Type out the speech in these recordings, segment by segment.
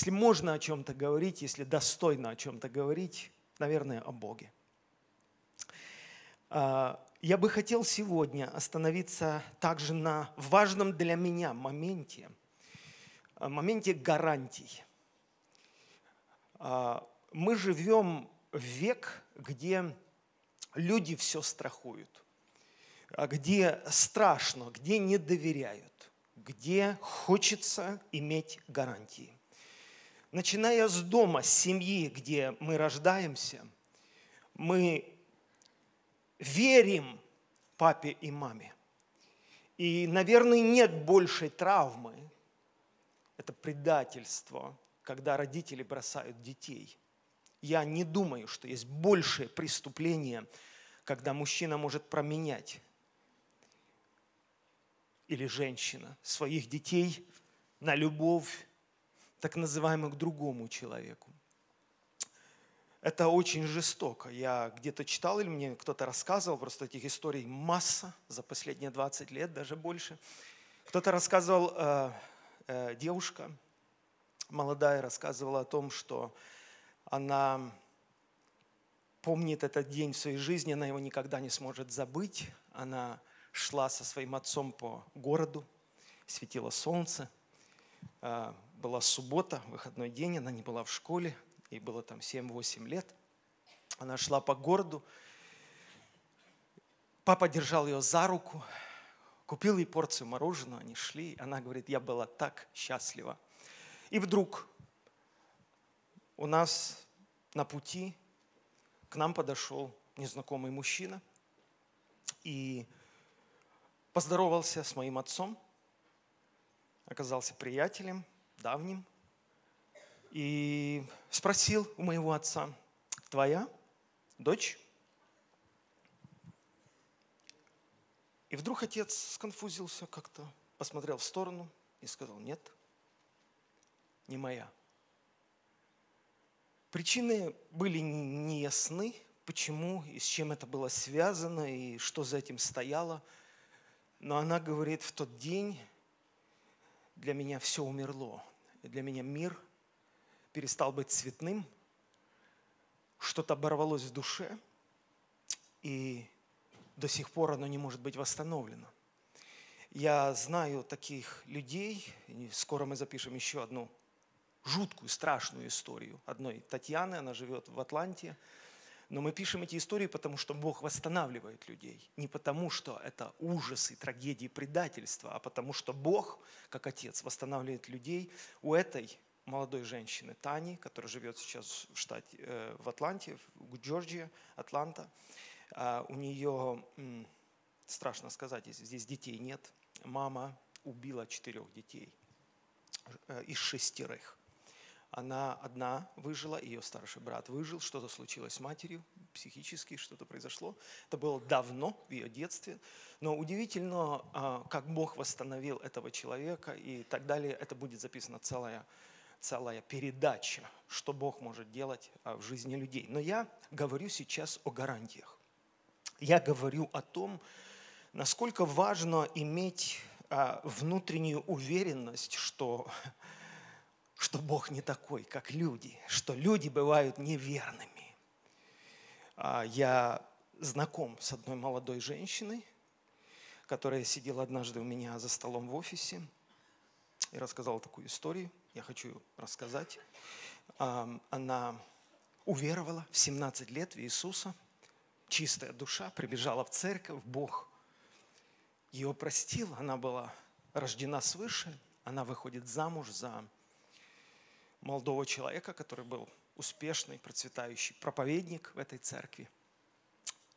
если можно о чем-то говорить, если достойно о чем-то говорить, наверное, о Боге. А, я бы хотел сегодня остановиться также на важном для меня моменте, моменте гарантий. А, мы живем в век, где люди все страхуют, а где страшно, где не доверяют, где хочется иметь гарантии. Начиная с дома, с семьи, где мы рождаемся, мы верим папе и маме. И, наверное, нет большей травмы, это предательство, когда родители бросают детей. Я не думаю, что есть большее преступление, когда мужчина может променять или женщина своих детей на любовь, так называемую, к другому человеку. Это очень жестоко. Я где-то читал или мне кто-то рассказывал, просто этих историй масса за последние 20 лет, даже больше. Кто-то рассказывал, э, э, девушка молодая рассказывала о том, что она помнит этот день в своей жизни, она его никогда не сможет забыть. Она шла со своим отцом по городу, светило солнце, э, была суббота, выходной день, она не была в школе, ей было там 7-8 лет. Она шла по городу, папа держал ее за руку, купил ей порцию мороженого, они шли, она говорит, я была так счастлива. И вдруг у нас на пути к нам подошел незнакомый мужчина и поздоровался с моим отцом, оказался приятелем давним, и спросил у моего отца, твоя дочь? И вдруг отец сконфузился как-то, посмотрел в сторону и сказал, нет, не моя. Причины были неясны, почему и с чем это было связано, и что за этим стояло. Но она говорит, в тот день для меня все умерло. Для меня мир – перестал быть цветным, что-то оборвалось в душе, и до сих пор оно не может быть восстановлено. Я знаю таких людей, скоро мы запишем еще одну жуткую, страшную историю одной Татьяны, она живет в Атланте, но мы пишем эти истории, потому что Бог восстанавливает людей. Не потому, что это ужасы, трагедии, предательства, а потому что Бог, как Отец, восстанавливает людей. У этой молодой женщины Тани, которая живет сейчас в штате, э, в Атланте, в Джорджии, Атланта. А, у нее, страшно сказать, здесь детей нет. Мама убила четырех детей э, из шестерых. Она одна выжила, ее старший брат выжил, что-то случилось с матерью, психически что-то произошло. Это было давно, в ее детстве. Но удивительно, а, как Бог восстановил этого человека и так далее. Это будет записано целая целая передача, что Бог может делать а, в жизни людей. Но я говорю сейчас о гарантиях. Я говорю о том, насколько важно иметь а, внутреннюю уверенность, что, что Бог не такой, как люди, что люди бывают неверными. А, я знаком с одной молодой женщиной, которая сидела однажды у меня за столом в офисе и рассказала такую историю я хочу рассказать. Она уверовала в 17 лет в Иисуса, чистая душа, прибежала в церковь, Бог ее простил, она была рождена свыше, она выходит замуж за молодого человека, который был успешный, процветающий проповедник в этой церкви.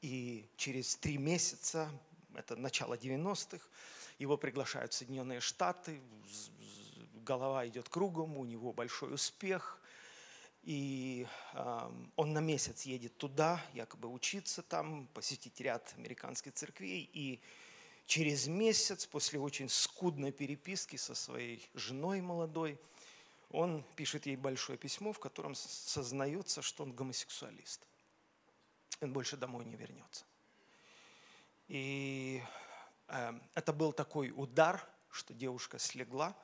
И через три месяца, это начало 90-х, его приглашают в Соединенные Штаты, голова идет кругом, у него большой успех, и э, он на месяц едет туда, якобы учиться там, посетить ряд американских церквей, и через месяц, после очень скудной переписки со своей женой молодой, он пишет ей большое письмо, в котором сознается, что он гомосексуалист. Он больше домой не вернется. И э, это был такой удар, что девушка слегла,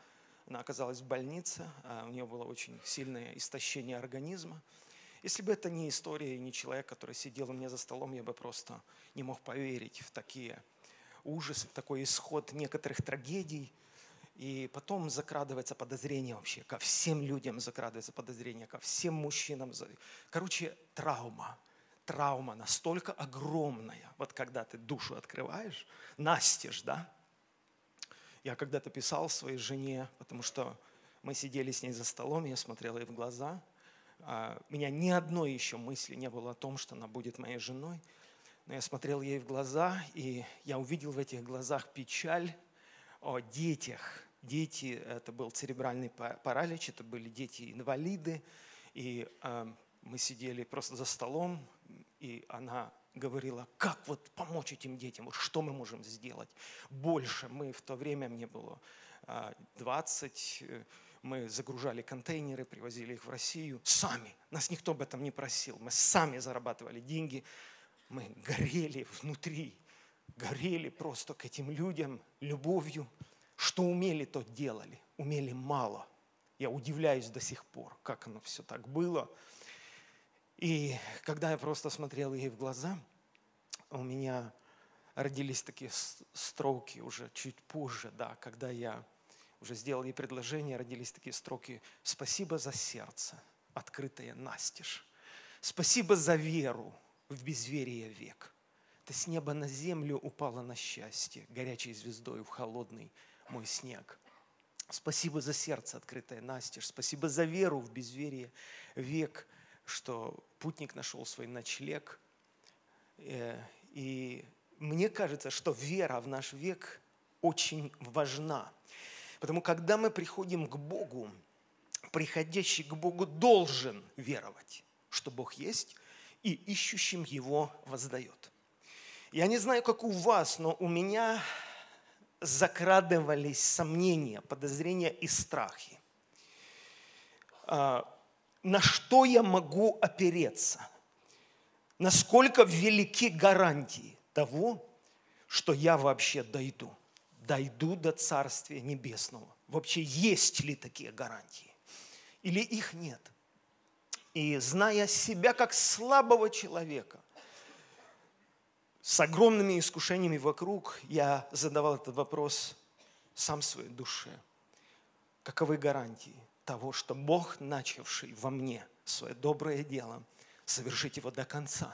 Она оказалась в больнице, а у нее было очень сильное истощение организма. Если бы это не история и не человек, который сидел у меня за столом, я бы просто не мог поверить в такие ужасы, в такой исход некоторых трагедий. И потом закрадывается подозрение вообще, ко всем людям закрадывается подозрение, ко всем мужчинам. Короче, травма. Травма настолько огромная. Вот когда ты душу открываешь, настежь, да? Я когда-то писал своей жене, потому что мы сидели с ней за столом, я смотрел ей в глаза. А, у меня ни одной еще мысли не было о том, что она будет моей женой. Но я смотрел ей в глаза, и я увидел в этих глазах печаль о детях, дети, это был церебральный паралич, это были дети-инвалиды, и э, мы сидели просто за столом, и она говорила, как вот помочь этим детям, вот что мы можем сделать больше. Мы в то время, мне было 20, э, мы загружали контейнеры, привозили их в Россию сами. Нас никто об этом не просил. Мы сами зарабатывали деньги. Мы горели внутри, горели просто к этим людям любовью. Что умели, то делали. Умели мало. Я удивляюсь до сих пор, как оно все так было. И когда я просто смотрел ей в глаза, у меня родились такие строки уже чуть позже, да, когда я уже сделал ей предложение, родились такие строки «Спасибо за сердце, открытое настежь. Спасибо за веру в безверие век. Ты с неба на землю упала на счастье, горячей звездой в холодный мой снег. Спасибо за сердце, открытое настежь. Спасибо за веру в безверие век, что путник нашел свой ночлег. Э, и мне кажется, что вера в наш век очень важна. Потому когда мы приходим к Богу, приходящий к Богу должен веровать, что Бог есть, и ищущим Его воздает. Я не знаю, как у вас, но у меня закрадывались сомнения, подозрения и страхи. А, на что я могу опереться? Насколько велики гарантии того, что я вообще дойду? Дойду до Царствия Небесного. Вообще есть ли такие гарантии? Или их нет? И зная себя как слабого человека, с огромными искушениями вокруг, я задавал этот вопрос сам своей душе. Каковы гарантии того, что Бог, начавший во мне свое доброе дело, совершить его до конца?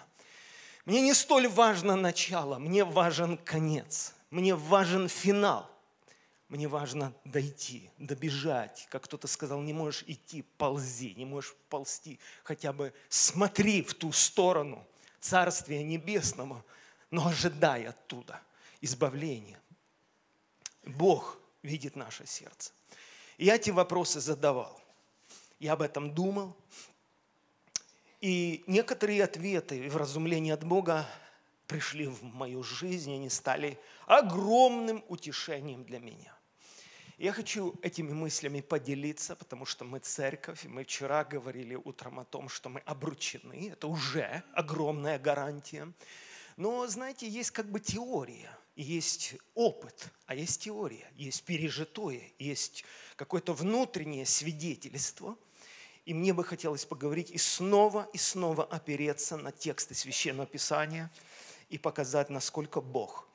Мне не столь важно начало, мне важен конец, мне важен финал. Мне важно дойти, добежать. Как кто-то сказал, не можешь идти, ползи, не можешь ползти. Хотя бы смотри в ту сторону Царствия Небесного – но ожидай оттуда избавления. Бог видит наше сердце. И я эти вопросы задавал. Я об этом думал. И некоторые ответы в разумлении от Бога пришли в мою жизнь, они стали огромным утешением для меня. Я хочу этими мыслями поделиться, потому что мы церковь, и мы вчера говорили утром о том, что мы обручены. Это уже огромная гарантия. Но, знаете, есть как бы теория, есть опыт, а есть теория, есть пережитое, есть какое-то внутреннее свидетельство. И мне бы хотелось поговорить и снова и снова опереться на тексты Священного Писания и показать, насколько Бог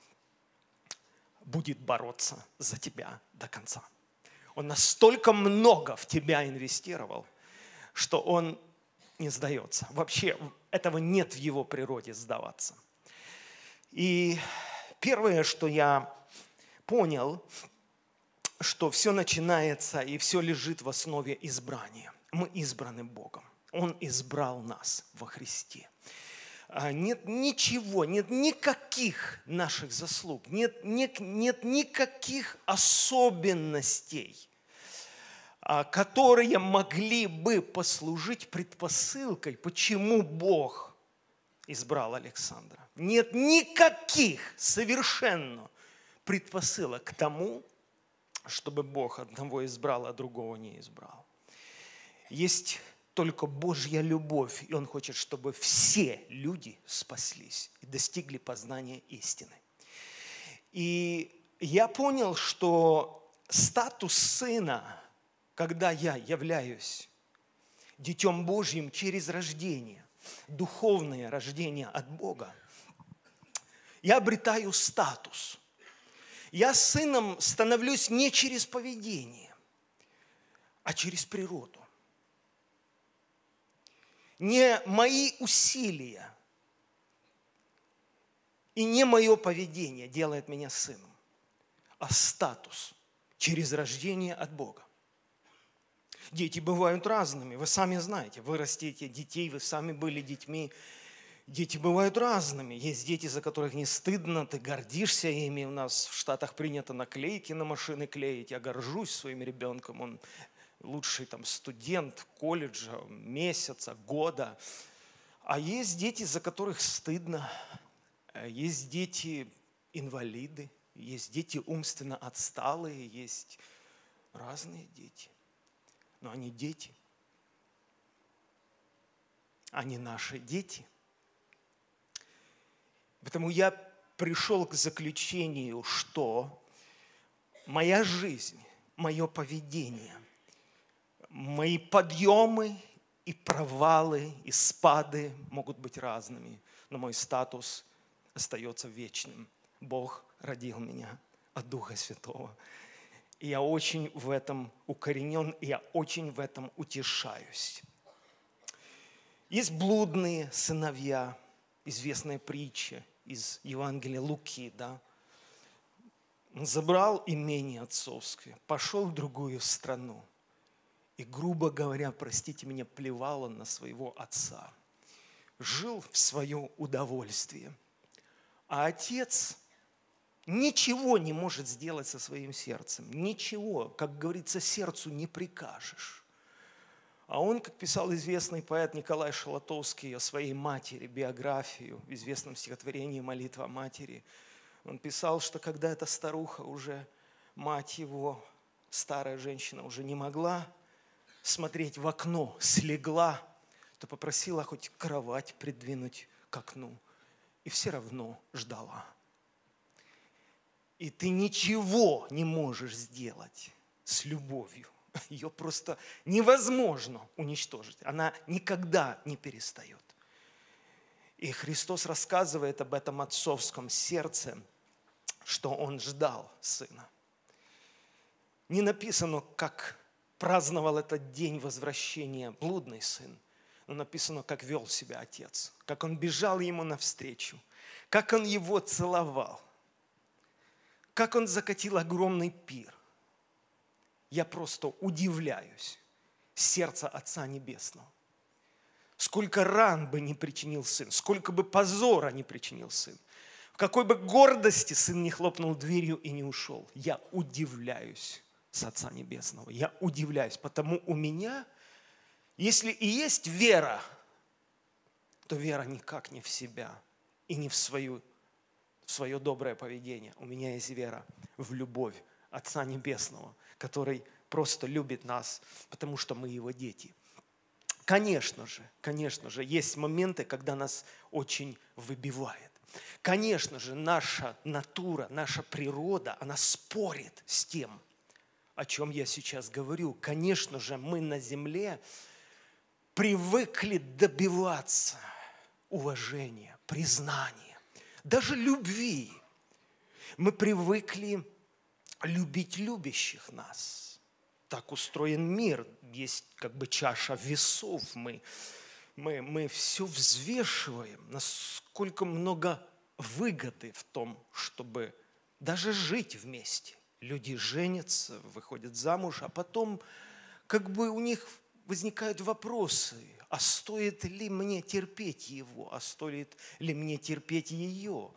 будет бороться за тебя до конца. Он настолько много в тебя инвестировал, что он не сдается. Вообще этого нет в его природе сдаваться – и первое, что я понял, что все начинается и все лежит в основе избрания. Мы избраны Богом. Он избрал нас во Христе. А, нет ничего, нет никаких наших заслуг, нет, нет, нет никаких особенностей, а, которые могли бы послужить предпосылкой, почему Бог избрал Александра нет никаких совершенно предпосылок к тому, чтобы Бог одного избрал, а другого не избрал. Есть только Божья любовь, и Он хочет, чтобы все люди спаслись и достигли познания истины. И я понял, что статус сына когда я являюсь Детем Божьим через рождение, духовное рождение от Бога, я обретаю статус. Я сыном становлюсь не через поведение, а через природу. Не мои усилия и не мое поведение делает меня сыном, а статус через рождение от Бога. Дети бывают разными, вы сами знаете, вы растите детей, вы сами были детьми. Дети бывают разными. Есть дети, за которых не стыдно, ты гордишься ими. У нас в Штатах принято наклейки на машины клеить. Я горжусь своим ребенком. Он лучший там студент колледжа, месяца, года. А есть дети, за которых стыдно. Есть дети инвалиды, есть дети умственно отсталые, есть разные дети но они дети. Они наши дети. Поэтому я пришел к заключению, что моя жизнь, мое поведение, мои подъемы и провалы, и спады могут быть разными, но мой статус остается вечным. Бог родил меня от Духа Святого. И я очень в этом укоренен, и я очень в этом утешаюсь. Есть блудные сыновья, известная притча из Евангелия Луки, да. Забрал имение отцовское, пошел в другую страну и, грубо говоря, простите меня, плевал на своего отца. Жил в свое удовольствие. А отец ничего не может сделать со своим сердцем. Ничего, как говорится, сердцу не прикажешь. А он, как писал известный поэт Николай Шалатовский о своей матери, биографию в известном стихотворении «Молитва матери», он писал, что когда эта старуха уже, мать его, старая женщина, уже не могла смотреть в окно, слегла, то попросила хоть кровать придвинуть к окну. И все равно ждала – и ты ничего не можешь сделать с любовью. Ее просто невозможно уничтожить. Она никогда не перестает. И Христос рассказывает об этом отцовском сердце, что Он ждал Сына. Не написано, как праздновал этот день возвращения блудный сын, но написано, как вел себя отец, как он бежал ему навстречу, как он его целовал – как он закатил огромный пир. Я просто удивляюсь сердца Отца Небесного. Сколько ран бы не причинил сын, сколько бы позора не причинил сын, в какой бы гордости сын не хлопнул дверью и не ушел. Я удивляюсь с Отца Небесного. Я удивляюсь, потому у меня, если и есть вера, то вера никак не в себя и не в свою свое доброе поведение. У меня есть вера в любовь Отца Небесного, который просто любит нас, потому что мы Его дети. Конечно же, конечно же, есть моменты, когда нас очень выбивает. Конечно же, наша натура, наша природа, она спорит с тем, о чем я сейчас говорю. Конечно же, мы на земле привыкли добиваться уважения, признания даже любви. Мы привыкли любить любящих нас. Так устроен мир. Есть как бы чаша весов. Мы, мы, мы все взвешиваем. Насколько много выгоды в том, чтобы даже жить вместе. Люди женятся, выходят замуж, а потом как бы у них возникают вопросы – а стоит ли мне терпеть его, а стоит ли мне терпеть ее.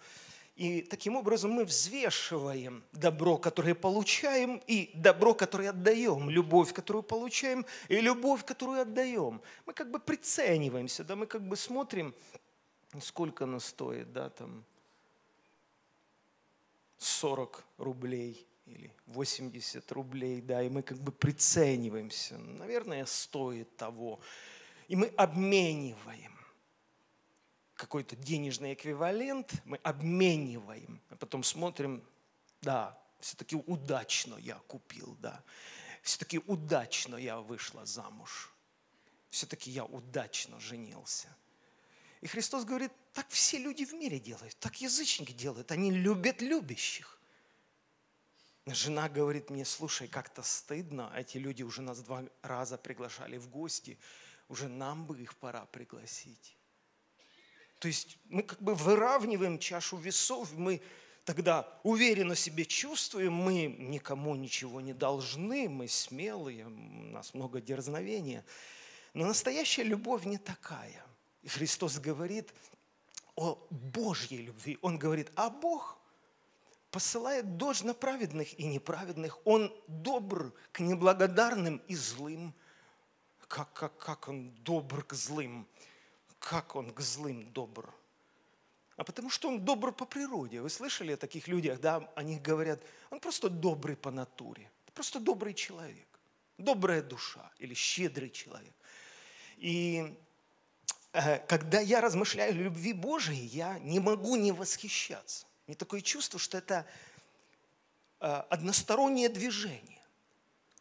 И таким образом мы взвешиваем добро, которое получаем, и добро, которое отдаем, любовь, которую получаем, и любовь, которую отдаем. Мы как бы прицениваемся, да, мы как бы смотрим, сколько оно стоит, да, там 40 рублей или 80 рублей, да, и мы как бы прицениваемся. Наверное, стоит того и мы обмениваем какой-то денежный эквивалент, мы обмениваем, а потом смотрим, да, все-таки удачно я купил, да. все-таки удачно я вышла замуж. Все-таки я удачно женился. И Христос говорит, так все люди в мире делают, так язычники делают. Они любят любящих. Жена говорит мне, слушай, как-то стыдно, эти люди уже нас два раза приглашали в гости, уже нам бы их пора пригласить. То есть мы как бы выравниваем чашу весов, мы тогда уверенно себе чувствуем, мы никому ничего не должны, мы смелые, у нас много дерзновения. Но настоящая любовь не такая. И Христос говорит о Божьей любви. Он говорит, а Бог посылает дождь на праведных и неправедных. Он добр к неблагодарным и злым. Как, как, как он добр к злым? Как он к злым добр? А потому что он добр по природе. Вы слышали о таких людях, да? Они говорят, он просто добрый по натуре. Просто добрый человек. Добрая душа или щедрый человек. И э, когда я размышляю о любви Божией, я не могу не восхищаться. Мне такое чувство, что это э, одностороннее движение.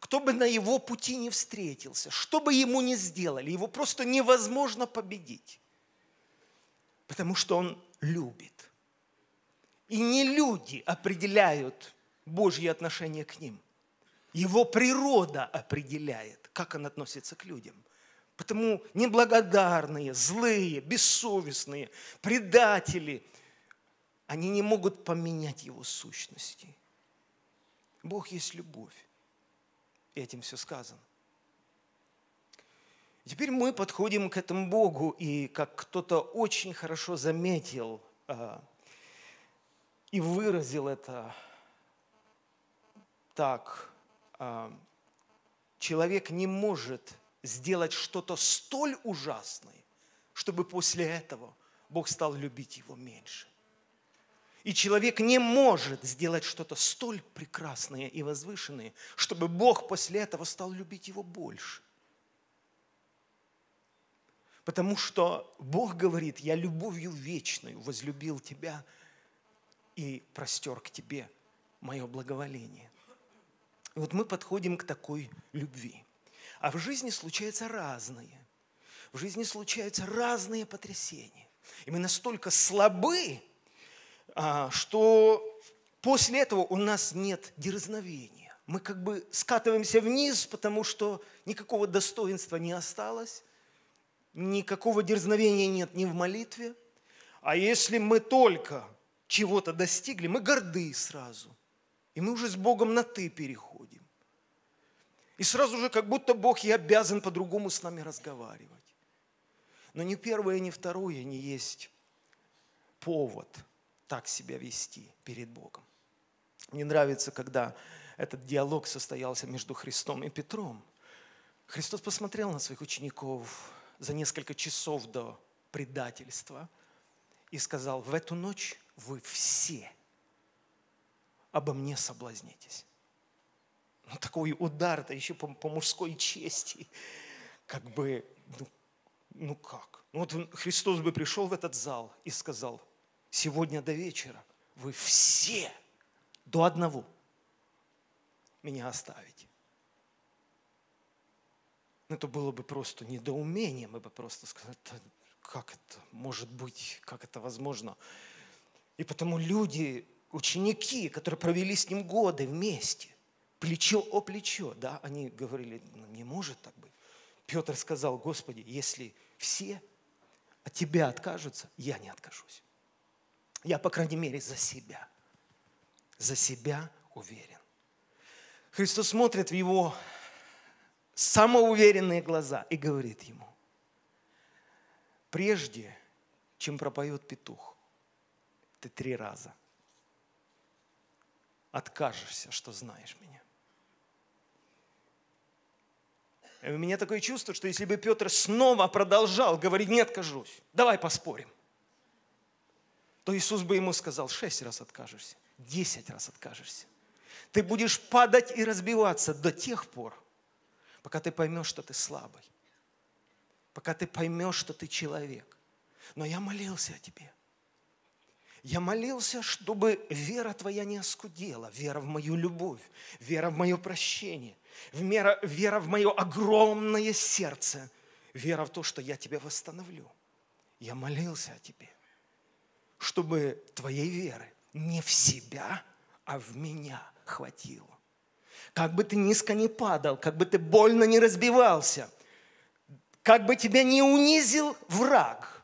Кто бы на его пути не встретился, что бы ему ни сделали, его просто невозможно победить. Потому что он любит. И не люди определяют Божье отношение к ним. Его природа определяет, как он относится к людям. Потому неблагодарные, злые, бессовестные, предатели, они не могут поменять его сущности. Бог есть любовь. Этим все сказано. Теперь мы подходим к этому Богу, и как кто-то очень хорошо заметил а, и выразил это так, а, человек не может сделать что-то столь ужасное, чтобы после этого Бог стал любить его меньше. И человек не может сделать что-то столь прекрасное и возвышенное, чтобы Бог после этого стал любить его больше. Потому что Бог говорит, я любовью вечной возлюбил тебя и простер к тебе мое благоволение. И вот мы подходим к такой любви. А в жизни случается разное. В жизни случаются разные потрясения. И мы настолько слабы, что после этого у нас нет дерзновения. Мы как бы скатываемся вниз, потому что никакого достоинства не осталось, никакого дерзновения нет ни в молитве. А если мы только чего-то достигли, мы горды сразу. И мы уже с Богом на «ты» переходим. И сразу же как будто Бог и обязан по-другому с нами разговаривать. Но ни первое, ни второе не есть повод так себя вести перед Богом. Мне нравится, когда этот диалог состоялся между Христом и Петром. Христос посмотрел на своих учеников, за несколько часов до предательства и сказал, в эту ночь вы все обо мне соблазнитесь. Ну, такой удар, да еще по, по мужской чести. Как бы, ну, ну как? Ну, вот Христос бы пришел в этот зал и сказал, сегодня до вечера вы все до одного меня оставите. Ну, это было бы просто недоумение, мы бы просто сказали, как это может быть, как это возможно. И потому люди, ученики, которые провели с ним годы вместе, плечо о плечо, да, они говорили, ну, не может так быть. Петр сказал, Господи, если все от Тебя откажутся, я не откажусь. Я, по крайней мере, за себя. За себя уверен. Христос смотрит в его самоуверенные глаза и говорит ему, прежде чем пропоет петух, ты три раза откажешься, что знаешь меня. И у меня такое чувство, что если бы Петр снова продолжал говорить, не откажусь, давай поспорим, то Иисус бы ему сказал, шесть раз откажешься, десять раз откажешься. Ты будешь падать и разбиваться до тех пор, пока ты поймешь, что ты слабый, пока ты поймешь, что ты человек. Но я молился о тебе. Я молился, чтобы вера твоя не оскудела, вера в мою любовь, вера в мое прощение, вера, в мое огромное сердце, вера в то, что я тебя восстановлю. Я молился о тебе, чтобы твоей веры не в себя, а в меня хватило. Как бы ты низко не падал, как бы ты больно не разбивался, как бы тебя не унизил враг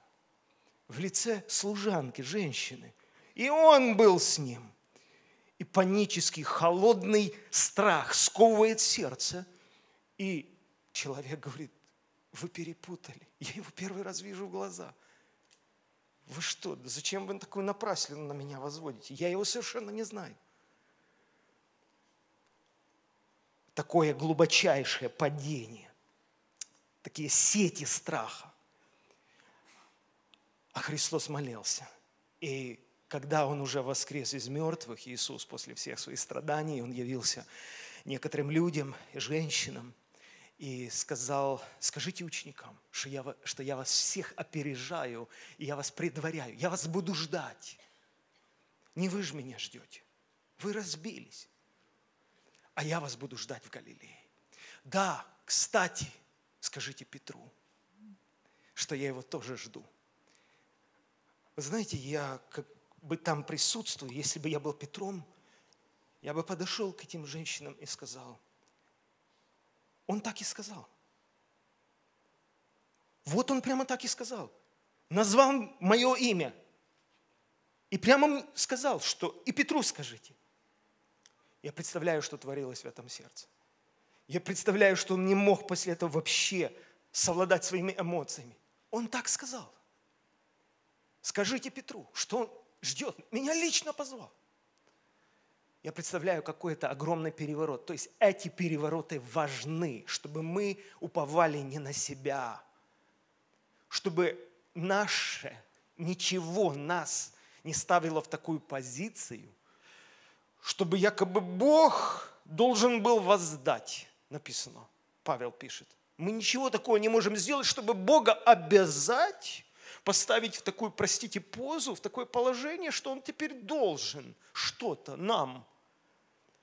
в лице служанки, женщины. И он был с ним. И панический, холодный страх сковывает сердце. И человек говорит, вы перепутали. Я его первый раз вижу в глаза. Вы что, зачем вы такую напраслину на меня возводите? Я его совершенно не знаю. такое глубочайшее падение, такие сети страха. А Христос молился. И когда Он уже воскрес из мертвых, Иисус после всех своих страданий, Он явился некоторым людям и женщинам и сказал, скажите ученикам, что я, что я вас всех опережаю, и я вас предваряю, я вас буду ждать. Не вы же меня ждете, вы разбились а я вас буду ждать в Галилее. Да, кстати, скажите Петру, что я его тоже жду. Знаете, я как бы там присутствую, если бы я был Петром, я бы подошел к этим женщинам и сказал, он так и сказал. Вот он прямо так и сказал. Назвал мое имя. И прямо сказал, что и Петру скажите. Я представляю, что творилось в этом сердце. Я представляю, что он не мог после этого вообще совладать своими эмоциями. Он так сказал. Скажите Петру, что он ждет. Меня лично позвал. Я представляю какой-то огромный переворот. То есть эти перевороты важны, чтобы мы уповали не на себя, чтобы наше ничего нас не ставило в такую позицию, чтобы якобы Бог должен был воздать, написано, Павел пишет. Мы ничего такого не можем сделать, чтобы Бога обязать поставить в такую, простите, позу, в такое положение, что Он теперь должен что-то нам.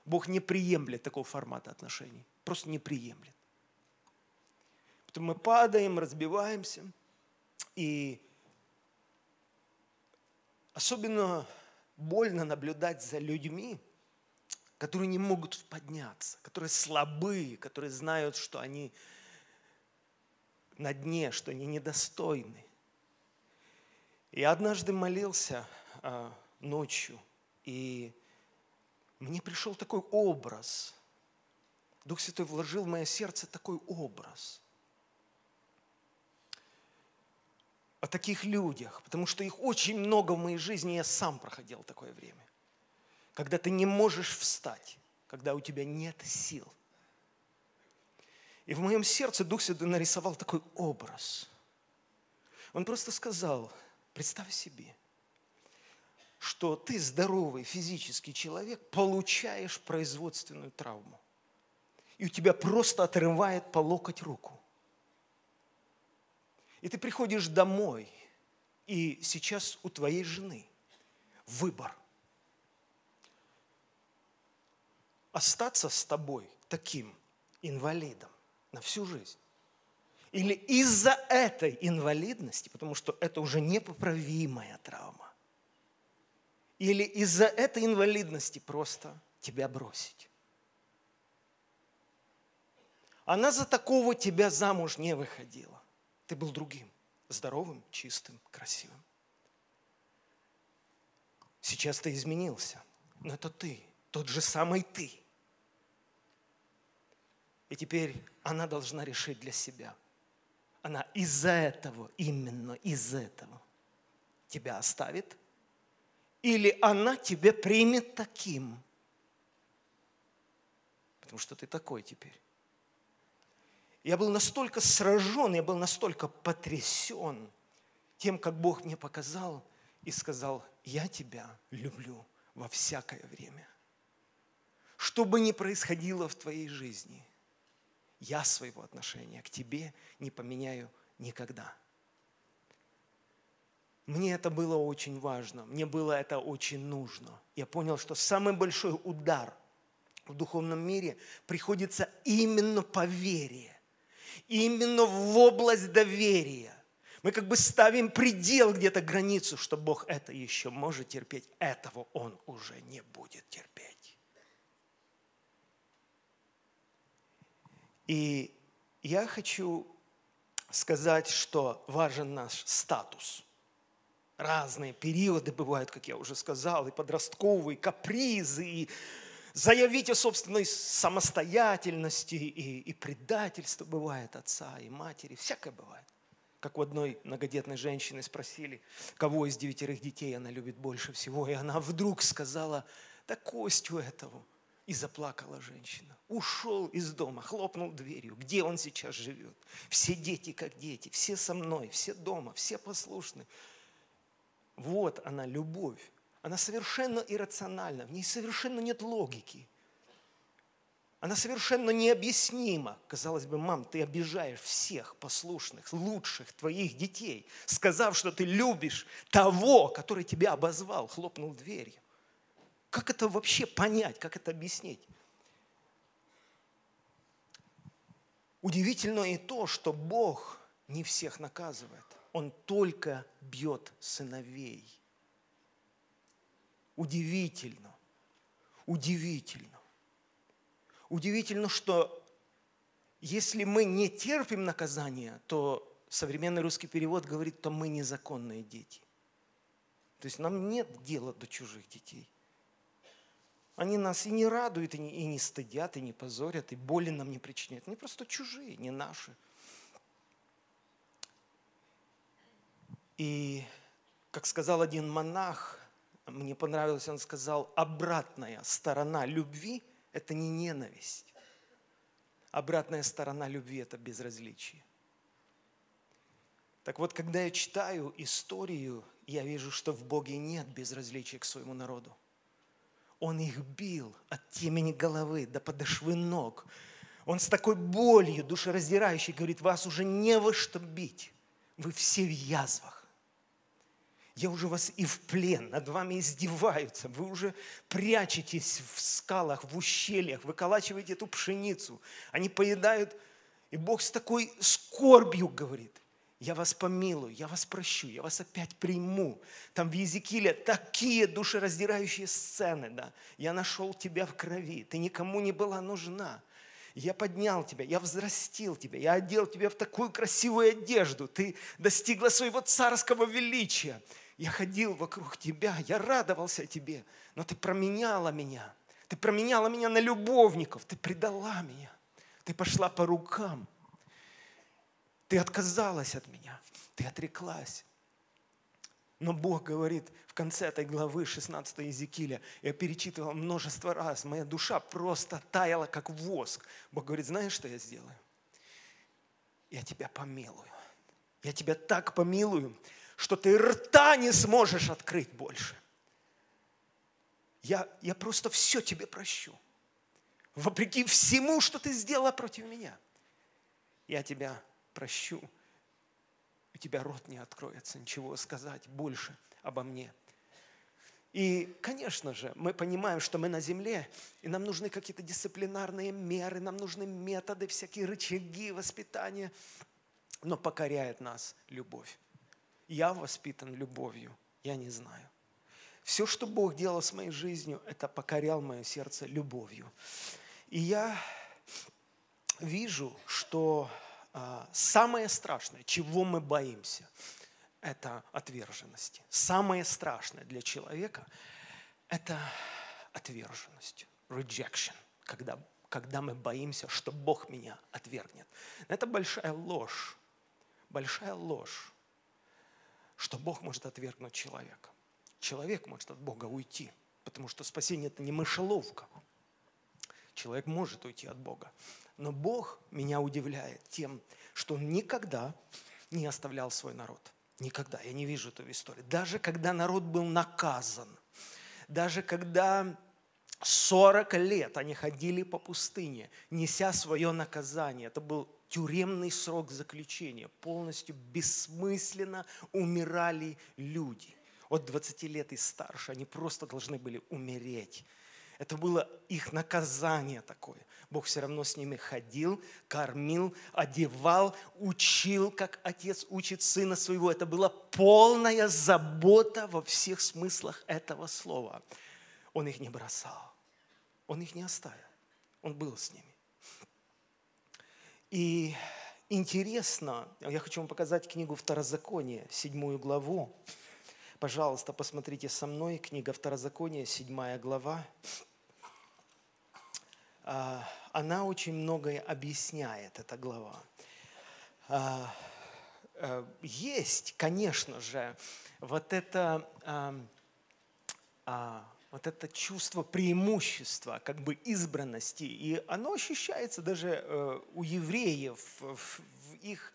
Бог не приемлет такого формата отношений, просто не приемлет. Потом мы падаем, разбиваемся, и особенно больно наблюдать за людьми, которые не могут подняться, которые слабы, которые знают, что они на дне, что они недостойны. Я однажды молился а, ночью, и мне пришел такой образ. Дух Святой вложил в мое сердце такой образ о таких людях, потому что их очень много в моей жизни, я сам проходил такое время когда ты не можешь встать, когда у тебя нет сил. И в моем сердце Дух Святой нарисовал такой образ. Он просто сказал, представь себе, что ты здоровый физический человек, получаешь производственную травму. И у тебя просто отрывает по локоть руку. И ты приходишь домой, и сейчас у твоей жены выбор – остаться с тобой таким инвалидом на всю жизнь. Или из-за этой инвалидности, потому что это уже непоправимая травма, или из-за этой инвалидности просто тебя бросить. Она за такого тебя замуж не выходила. Ты был другим, здоровым, чистым, красивым. Сейчас ты изменился, но это ты, тот же самый ты – и теперь она должна решить для себя. Она из-за этого, именно из-за этого тебя оставит, или она тебя примет таким, потому что ты такой теперь. Я был настолько сражен, я был настолько потрясен тем, как Бог мне показал и сказал, я тебя люблю во всякое время. Что бы ни происходило в твоей жизни – я своего отношения к тебе не поменяю никогда. Мне это было очень важно, мне было это очень нужно. Я понял, что самый большой удар в духовном мире приходится именно по вере, именно в область доверия. Мы как бы ставим предел где-то границу, что Бог это еще может терпеть, этого Он уже не будет терпеть. И я хочу сказать, что важен наш статус. Разные периоды бывают, как я уже сказал, и подростковые, и капризы, и заявить о собственной самостоятельности, и, и предательство бывает отца и матери, всякое бывает. Как у одной многодетной женщины спросили, кого из девятерых детей она любит больше всего, и она вдруг сказала, да Костю этого. И заплакала женщина. Ушел из дома, хлопнул дверью. Где он сейчас живет? Все дети как дети, все со мной, все дома, все послушны. Вот она, любовь. Она совершенно иррациональна, в ней совершенно нет логики. Она совершенно необъяснима. Казалось бы, мам, ты обижаешь всех послушных, лучших твоих детей, сказав, что ты любишь того, который тебя обозвал, хлопнул дверью. Как это вообще понять, как это объяснить? Удивительно и то, что Бог не всех наказывает. Он только бьет сыновей. Удивительно. Удивительно. Удивительно, что если мы не терпим наказания, то современный русский перевод говорит, то мы незаконные дети. То есть нам нет дела до чужих детей. Они нас и не радуют, и не, и не стыдят, и не позорят, и боли нам не причиняют. Они просто чужие, не наши. И, как сказал один монах, мне понравилось, он сказал, обратная сторона любви – это не ненависть. Обратная сторона любви – это безразличие. Так вот, когда я читаю историю, я вижу, что в Боге нет безразличия к своему народу – он их бил от темени головы до подошвы ног. Он с такой болью душераздирающей говорит, вас уже не во что бить. Вы все в язвах. Я уже вас и в плен, над вами издеваются. Вы уже прячетесь в скалах, в ущельях, выколачиваете эту пшеницу. Они поедают, и Бог с такой скорбью говорит – я вас помилую, я вас прощу, я вас опять приму. Там в Езекииле такие душераздирающие сцены, да. Я нашел тебя в крови, ты никому не была нужна. Я поднял тебя, я взрастил тебя, я одел тебя в такую красивую одежду, ты достигла своего царского величия. Я ходил вокруг тебя, я радовался тебе, но ты променяла меня. Ты променяла меня на любовников, ты предала меня. Ты пошла по рукам – ты отказалась от меня, ты отреклась. Но Бог говорит в конце этой главы 16 Езекииля, я перечитывал множество раз, моя душа просто таяла, как воск. Бог говорит, знаешь, что я сделаю? Я тебя помилую. Я тебя так помилую, что ты рта не сможешь открыть больше. Я, я просто все тебе прощу. Вопреки всему, что ты сделала против меня. Я тебя прощу, у тебя рот не откроется ничего сказать больше обо мне. И, конечно же, мы понимаем, что мы на земле, и нам нужны какие-то дисциплинарные меры, нам нужны методы, всякие рычаги воспитания, но покоряет нас любовь. Я воспитан любовью, я не знаю. Все, что Бог делал с моей жизнью, это покорял мое сердце любовью. И я вижу, что самое страшное, чего мы боимся, это отверженности. Самое страшное для человека – это отверженность, rejection, когда, когда мы боимся, что Бог меня отвергнет. Это большая ложь, большая ложь, что Бог может отвергнуть человека. Человек может от Бога уйти, потому что спасение – это не мышеловка. Человек может уйти от Бога. Но Бог меня удивляет тем, что Он никогда не оставлял свой народ. Никогда. Я не вижу этого в истории. Даже когда народ был наказан, даже когда 40 лет они ходили по пустыне, неся свое наказание. Это был тюремный срок заключения. Полностью бессмысленно умирали люди. От 20 лет и старше они просто должны были умереть Это было их наказание такое. Бог все равно с ними ходил, кормил, одевал, учил, как отец учит сына своего. Это была полная забота во всех смыслах этого слова. Он их не бросал, он их не оставил, он был с ними. И интересно, я хочу вам показать книгу Второзакония, седьмую главу. Пожалуйста, посмотрите со мной, книга Второзакония, седьмая глава. А, она очень многое объясняет, эта глава. А, э, есть, конечно же, вот это, а, вот это чувство преимущества, как бы избранности, и оно ощущается даже э, у евреев в их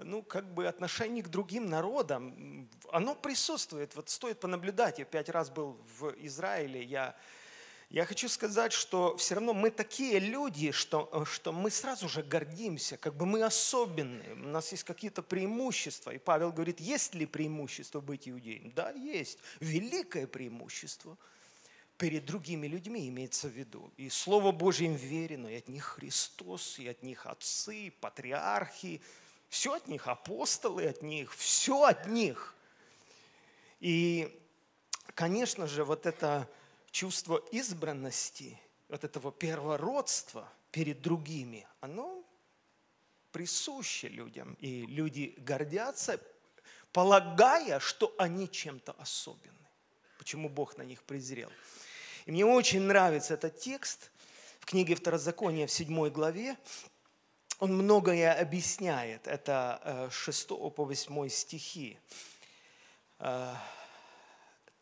ну, как бы отношении к другим народам, оно присутствует. Вот стоит понаблюдать. Я пять раз был в Израиле, я я хочу сказать, что все равно мы такие люди, что, что мы сразу же гордимся, как бы мы особенные, у нас есть какие-то преимущества. И Павел говорит, есть ли преимущество быть иудеем? Да, есть. Великое преимущество перед другими людьми имеется в виду. И Слово Божье им верено, и от них Христос, и от них отцы, патриархи, все от них, апостолы от них, все от них. И, конечно же, вот это чувство избранности, вот этого первородства перед другими, оно присуще людям. И люди гордятся, полагая, что они чем-то особенны. Почему Бог на них презрел. И мне очень нравится этот текст в книге Второзакония в 7 главе. Он многое объясняет. Это 6 э, по 8 стихи.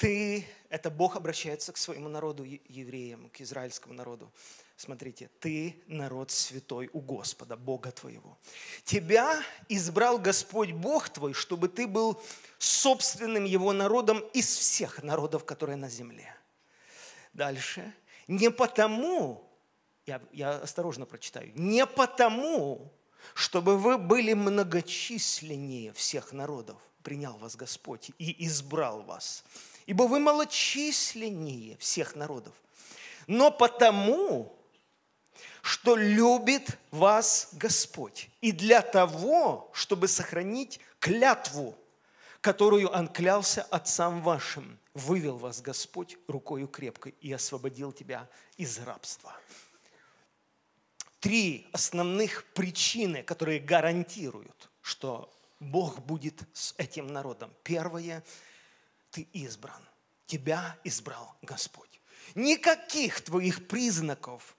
Ты, это Бог обращается к своему народу, евреям, к израильскому народу. Смотрите, ты народ святой у Господа, Бога твоего. Тебя избрал Господь Бог твой, чтобы ты был собственным его народом из всех народов, которые на земле. Дальше. Не потому, я, я осторожно прочитаю, не потому, чтобы вы были многочисленнее всех народов, принял вас Господь и избрал вас – ибо вы малочисленнее всех народов. Но потому, что любит вас Господь. И для того, чтобы сохранить клятву, которую Он клялся отцам вашим, вывел вас Господь рукою крепкой и освободил тебя из рабства. Три основных причины, которые гарантируют, что Бог будет с этим народом. Первое – ты избран. Тебя избрал Господь. Никаких твоих признаков,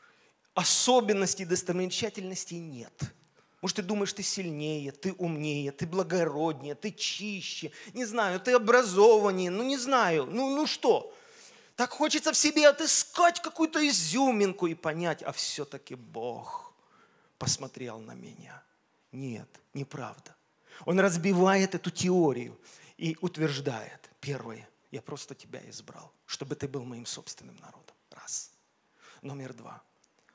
особенностей, достопримечательностей нет. Может, ты думаешь, ты сильнее, ты умнее, ты благороднее, ты чище, не знаю, ты образованнее, ну не знаю, ну, ну что? Так хочется в себе отыскать какую-то изюминку и понять, а все-таки Бог посмотрел на меня. Нет, неправда. Он разбивает эту теорию и утверждает, Первое, я просто тебя избрал, чтобы ты был моим собственным народом. Раз. Номер два.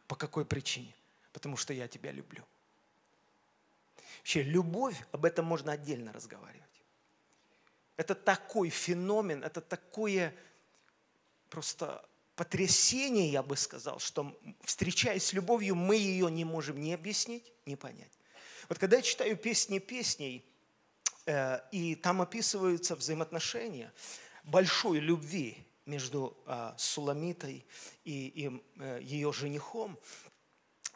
По какой причине? Потому что я тебя люблю. Вообще, любовь, об этом можно отдельно разговаривать. Это такой феномен, это такое просто потрясение, я бы сказал, что встречаясь с любовью, мы ее не можем ни объяснить, ни понять. Вот когда я читаю песни песней, и там описываются взаимоотношения большой любви между а, Суламитой и, э, ее женихом.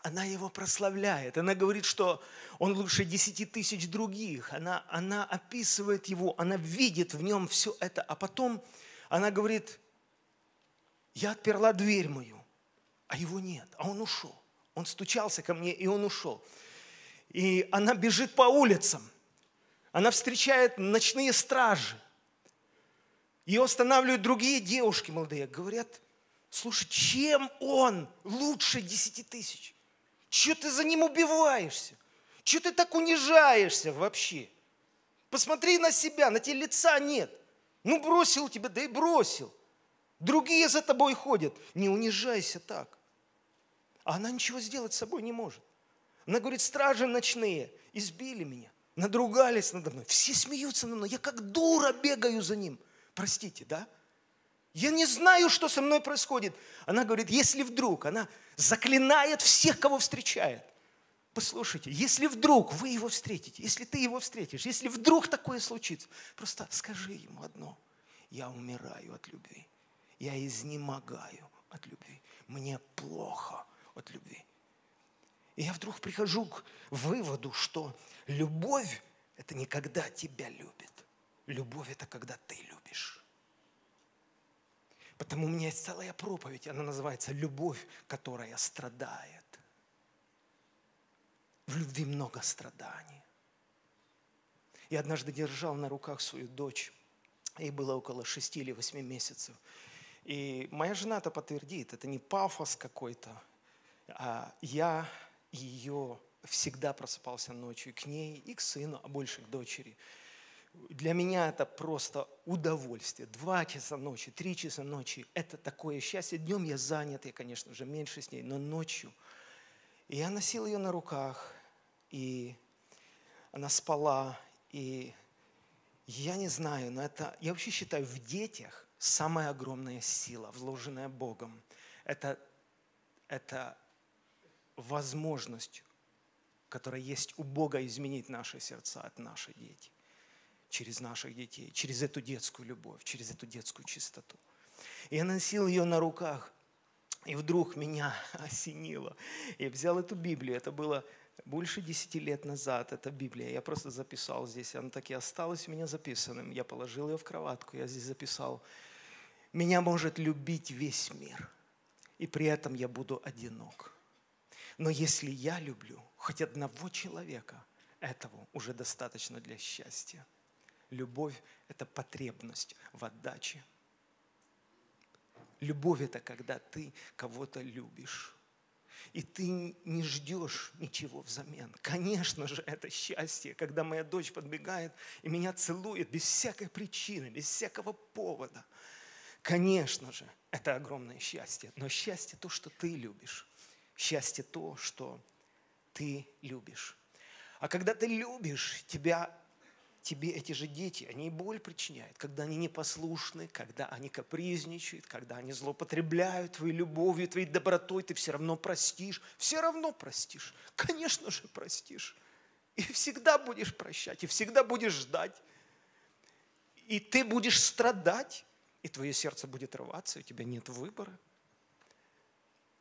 Она его прославляет. Она говорит, что он лучше десяти тысяч других. Она, она описывает его, она видит в нем все это. А потом она говорит, я отперла дверь мою, а его нет, а он ушел. Он стучался ко мне, и он ушел. И она бежит по улицам – она встречает ночные стражи. Ее останавливают другие девушки молодые. Говорят, слушай, чем он лучше десяти тысяч? Чего ты за ним убиваешься? Чего ты так унижаешься вообще? Посмотри на себя, на тебе лица нет. Ну, бросил тебя, да и бросил. Другие за тобой ходят. Не унижайся так. А она ничего сделать с собой не может. Она говорит, стражи ночные избили меня надругались надо мной. Все смеются надо мной. Я как дура бегаю за ним. Простите, да? Я не знаю, что со мной происходит. Она говорит, если вдруг, она заклинает всех, кого встречает. Послушайте, если вдруг вы его встретите, если ты его встретишь, если вдруг такое случится, просто скажи ему одно. Я умираю от любви. Я изнемогаю от любви. Мне плохо от любви. И я вдруг прихожу к выводу, что любовь – это не когда тебя любят. Любовь – это когда ты любишь. Потому у меня есть целая проповедь, она называется «Любовь, которая страдает». В любви много страданий. Я однажды держал на руках свою дочь, ей было около шести или восьми месяцев. И моя жена это подтвердит, это не пафос какой-то, а я ее всегда просыпался ночью к ней и к сыну, а больше к дочери. Для меня это просто удовольствие. Два часа ночи, три часа ночи – это такое счастье. Днем я занят, я, конечно же, меньше с ней, но ночью. И я носил ее на руках, и она спала, и я не знаю, но это, я вообще считаю, в детях самая огромная сила, вложенная Богом. Это, это возможность, которая есть у Бога изменить наши сердца от наших детей, через наших детей, через эту детскую любовь, через эту детскую чистоту. И я носил ее на руках, и вдруг меня осенило. Я взял эту Библию, это было больше десяти лет назад, это Библия. Я просто записал здесь, она так и осталась у меня записанным. Я положил ее в кроватку, я здесь записал. Меня может любить весь мир, и при этом я буду одинок. Но если я люблю хоть одного человека, этого уже достаточно для счастья. Любовь – это потребность в отдаче. Любовь – это когда ты кого-то любишь. И ты не ждешь ничего взамен. Конечно же, это счастье, когда моя дочь подбегает и меня целует без всякой причины, без всякого повода. Конечно же, это огромное счастье. Но счастье то, что ты любишь. Счастье то, что ты любишь. А когда ты любишь, тебя, тебе эти же дети, они боль причиняют, когда они непослушны, когда они капризничают, когда они злоупотребляют твоей любовью, твоей добротой, ты все равно простишь, все равно простишь. Конечно же простишь. И всегда будешь прощать, и всегда будешь ждать. И ты будешь страдать, и твое сердце будет рваться, у тебя нет выбора.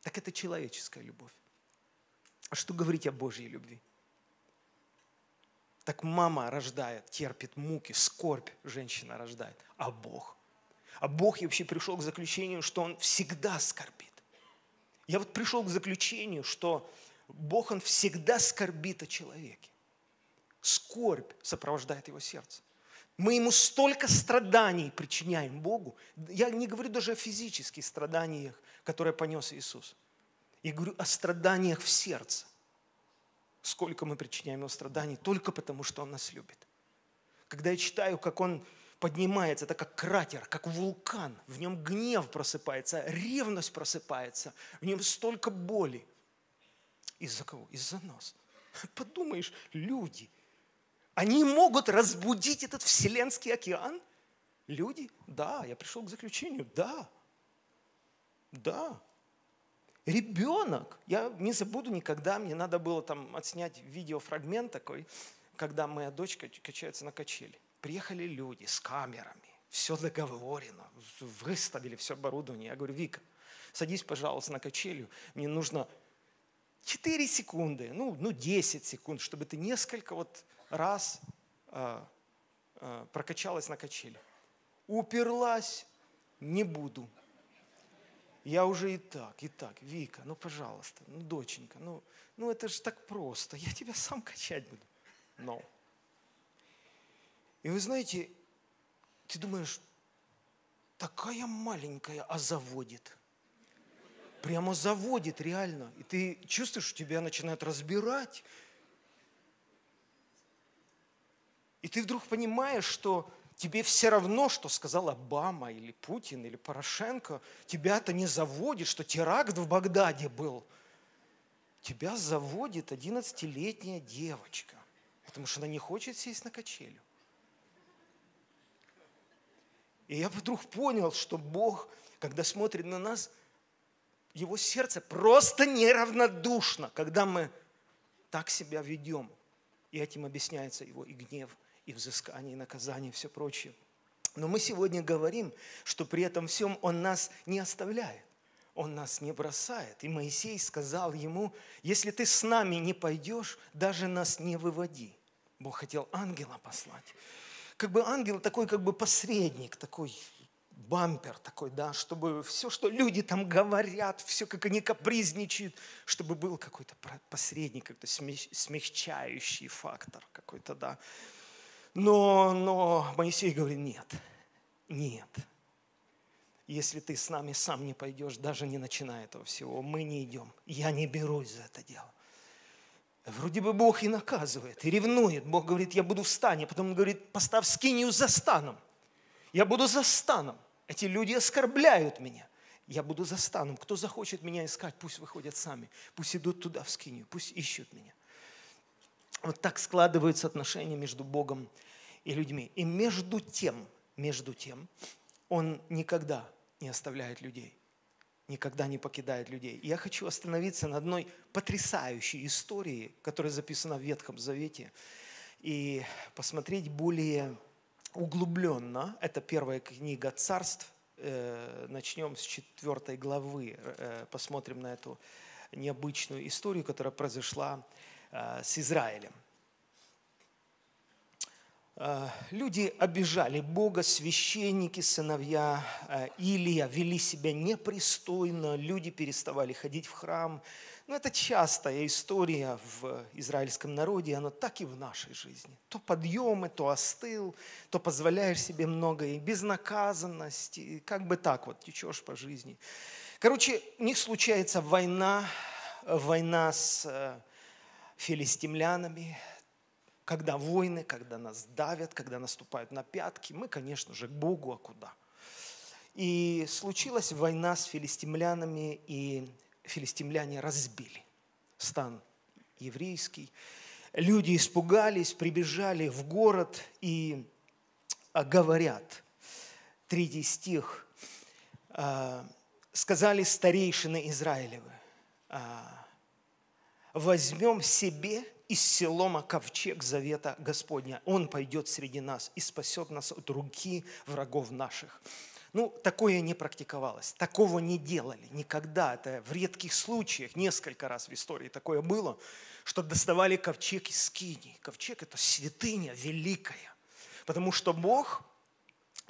Так это человеческая любовь. А что говорить о Божьей любви? Так мама рождает, терпит муки, скорбь женщина рождает. А Бог? А Бог вообще пришел к заключению, что Он всегда скорбит. Я вот пришел к заключению, что Бог, Он всегда скорбит о человеке. Скорбь сопровождает его сердце. Мы ему столько страданий причиняем Богу. Я не говорю даже о физических страданиях, которые понес Иисус. Я говорю о страданиях в сердце. Сколько мы причиняем ему страданий только потому, что он нас любит. Когда я читаю, как он поднимается, это как кратер, как вулкан. В нем гнев просыпается, ревность просыпается, в нем столько боли. Из-за кого? Из-за нас. Подумаешь, люди – они могут разбудить этот вселенский океан? Люди? Да, я пришел к заключению, да. Да. Ребенок, я не забуду никогда, мне надо было там отснять видеофрагмент такой, когда моя дочка качается на качели. Приехали люди с камерами, все договорено, выставили все оборудование. Я говорю, Вика, садись, пожалуйста, на качелю, мне нужно 4 секунды, ну, ну 10 секунд, чтобы ты несколько вот раз э, э, прокачалась на качели. Уперлась, не буду. Я уже и так, и так, Вика, ну пожалуйста, ну доченька, ну, ну это же так просто, я тебя сам качать буду. Но. И вы знаете, ты думаешь, такая маленькая, а заводит. Прямо заводит реально. И ты чувствуешь, тебя начинают разбирать, И ты вдруг понимаешь, что тебе все равно, что сказал Обама или Путин или Порошенко, тебя это не заводит, что теракт в Багдаде был. Тебя заводит 11-летняя девочка, потому что она не хочет сесть на качелю. И я вдруг понял, что Бог, когда смотрит на нас, его сердце просто неравнодушно, когда мы так себя ведем. И этим объясняется его и гнев, и взыскание, и наказание, и все прочее. Но мы сегодня говорим, что при этом всем Он нас не оставляет. Он нас не бросает. И Моисей сказал ему, если ты с нами не пойдешь, даже нас не выводи. Бог хотел ангела послать. Как бы ангел такой, как бы посредник, такой бампер такой, да, чтобы все, что люди там говорят, все, как они капризничают, чтобы был какой-то посредник, какой-то смягчающий фактор какой-то, да. Но, но Моисей говорит, нет, нет. Если ты с нами сам не пойдешь, даже не начиная этого всего, мы не идем. Я не берусь за это дело. Вроде бы Бог и наказывает, и ревнует. Бог говорит, я буду в стане. Потом он говорит, поставь скинию за станом. Я буду за станом. Эти люди оскорбляют меня. Я буду за станом. Кто захочет меня искать, пусть выходят сами. Пусть идут туда в скинию, пусть ищут меня. Вот так складываются отношения между Богом и людьми. И между тем, между тем, Он никогда не оставляет людей, никогда не покидает людей. И я хочу остановиться на одной потрясающей истории, которая записана в Ветхом Завете, и посмотреть более углубленно. Это первая книга царств. Э, начнем с четвертой главы. Э, посмотрим на эту необычную историю, которая произошла э, с Израилем. Люди обижали Бога, священники, сыновья Илия вели себя непристойно, люди переставали ходить в храм, но это частая история в израильском народе, она так и в нашей жизни. То подъемы, то остыл, то позволяешь себе многое, безнаказанность, и как бы так вот течешь по жизни. Короче, у них случается война, война с э, филистимлянами, когда войны, когда нас давят, когда наступают на пятки, мы, конечно же, к Богу, а куда? И случилась война с филистимлянами, и филистимляне разбили стан еврейский. Люди испугались, прибежали в город и а, говорят, третий стих, а, сказали старейшины Израилевы, а, возьмем себе из Селома ковчег завета Господня. Он пойдет среди нас и спасет нас от руки врагов наших. Ну, такое не практиковалось, такого не делали никогда. Это в редких случаях, несколько раз в истории такое было, что доставали ковчег из скини. Ковчег – это святыня великая, потому что Бог,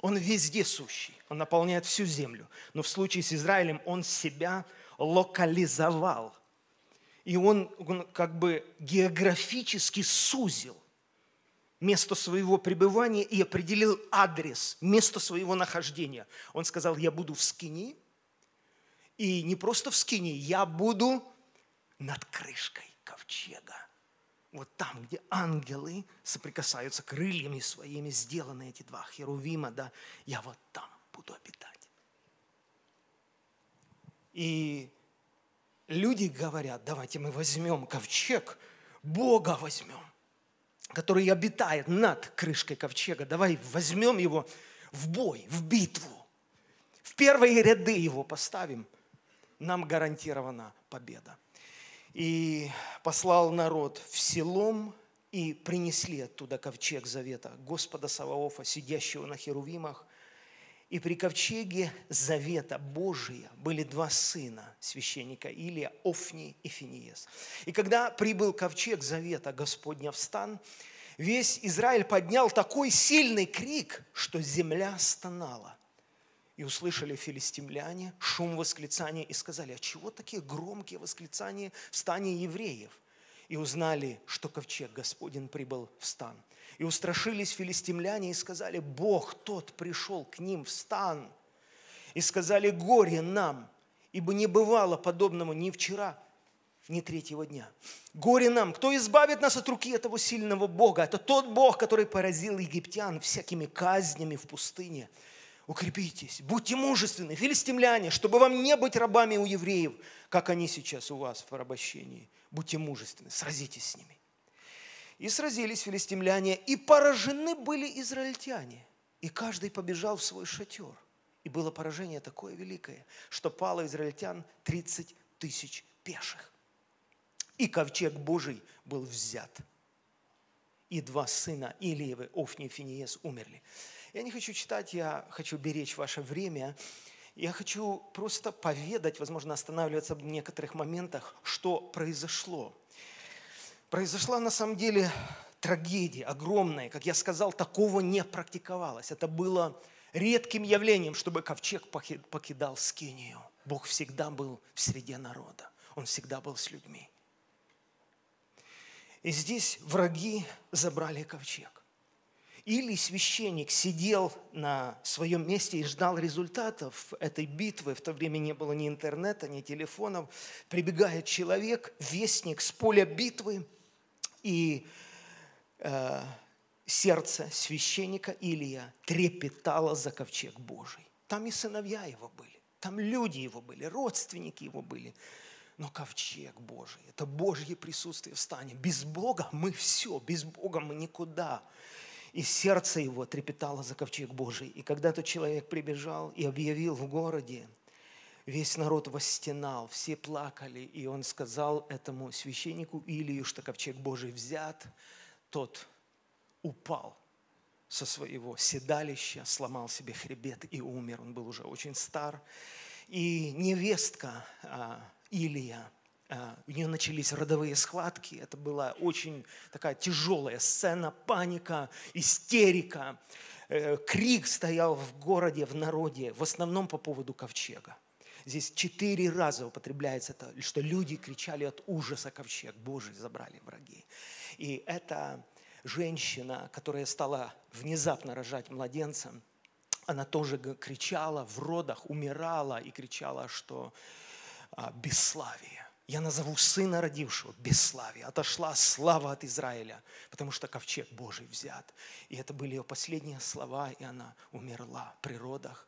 Он везде сущий, Он наполняет всю землю. Но в случае с Израилем Он себя локализовал. И он, он как бы географически сузил место своего пребывания и определил адрес, место своего нахождения. Он сказал, я буду в скине, и не просто в скине, я буду над крышкой ковчега. Вот там, где ангелы соприкасаются крыльями своими, сделаны эти два херувима, да, я вот там буду обитать. И люди говорят, давайте мы возьмем ковчег, Бога возьмем который обитает над крышкой ковчега. Давай возьмем его в бой, в битву. В первые ряды его поставим. Нам гарантирована победа. И послал народ в селом, и принесли оттуда ковчег завета Господа Саваофа, сидящего на херувимах. И при ковчеге завета Божия были два сына священника Илия, Офни и Финиес. И когда прибыл ковчег завета Господня в стан, весь Израиль поднял такой сильный крик, что земля стонала. И услышали филистимляне шум восклицания и сказали, а чего такие громкие восклицания в стане евреев? И узнали, что ковчег Господень прибыл в стан. И устрашились филистимляне и сказали, Бог тот пришел к ним в стан. И сказали, горе нам, ибо не бывало подобному ни вчера, ни третьего дня. Горе нам, кто избавит нас от руки этого сильного Бога? Это тот Бог, который поразил египтян всякими казнями в пустыне. Укрепитесь, будьте мужественны, филистимляне, чтобы вам не быть рабами у евреев, как они сейчас у вас в порабощении. Будьте мужественны, сразитесь с ними. И сразились филистимляне, и поражены были израильтяне. И каждый побежал в свой шатер. И было поражение такое великое, что пало израильтян 30 тысяч пеших. И ковчег Божий был взят. И два сына Илиевы, Офни и Финиес, умерли. Я не хочу читать, я хочу беречь ваше время. Я хочу просто поведать, возможно, останавливаться в некоторых моментах, что произошло. Произошла на самом деле трагедия огромная. Как я сказал, такого не практиковалось. Это было редким явлением, чтобы ковчег покидал Скинию. Бог всегда был в среде народа. Он всегда был с людьми. И здесь враги забрали ковчег. Или священник сидел на своем месте и ждал результатов этой битвы. В то время не было ни интернета, ни телефонов. Прибегает человек, вестник с поля битвы, и э, сердце священника Илия трепетало за ковчег Божий. Там и сыновья его были, там люди его были, родственники его были. Но ковчег Божий – это Божье присутствие в стане. Без Бога мы все, без Бога мы никуда. И сердце его трепетало за ковчег Божий. И когда тот человек прибежал и объявил в городе, весь народ восстенал, все плакали. И он сказал этому священнику Илию, что ковчег Божий взят. Тот упал со своего седалища, сломал себе хребет и умер. Он был уже очень стар. И невестка а, Илия – у нее начались родовые схватки. Это была очень такая тяжелая сцена, паника, истерика. Э, крик стоял в городе, в народе, в основном по поводу ковчега. Здесь четыре раза употребляется это, что люди кричали от ужаса ковчег. Божий забрали враги. И эта женщина, которая стала внезапно рожать младенца, она тоже кричала в родах, умирала и кричала, что а, бесславие я назову сына родившего бесславие. Отошла слава от Израиля, потому что ковчег Божий взят. И это были ее последние слова, и она умерла при родах.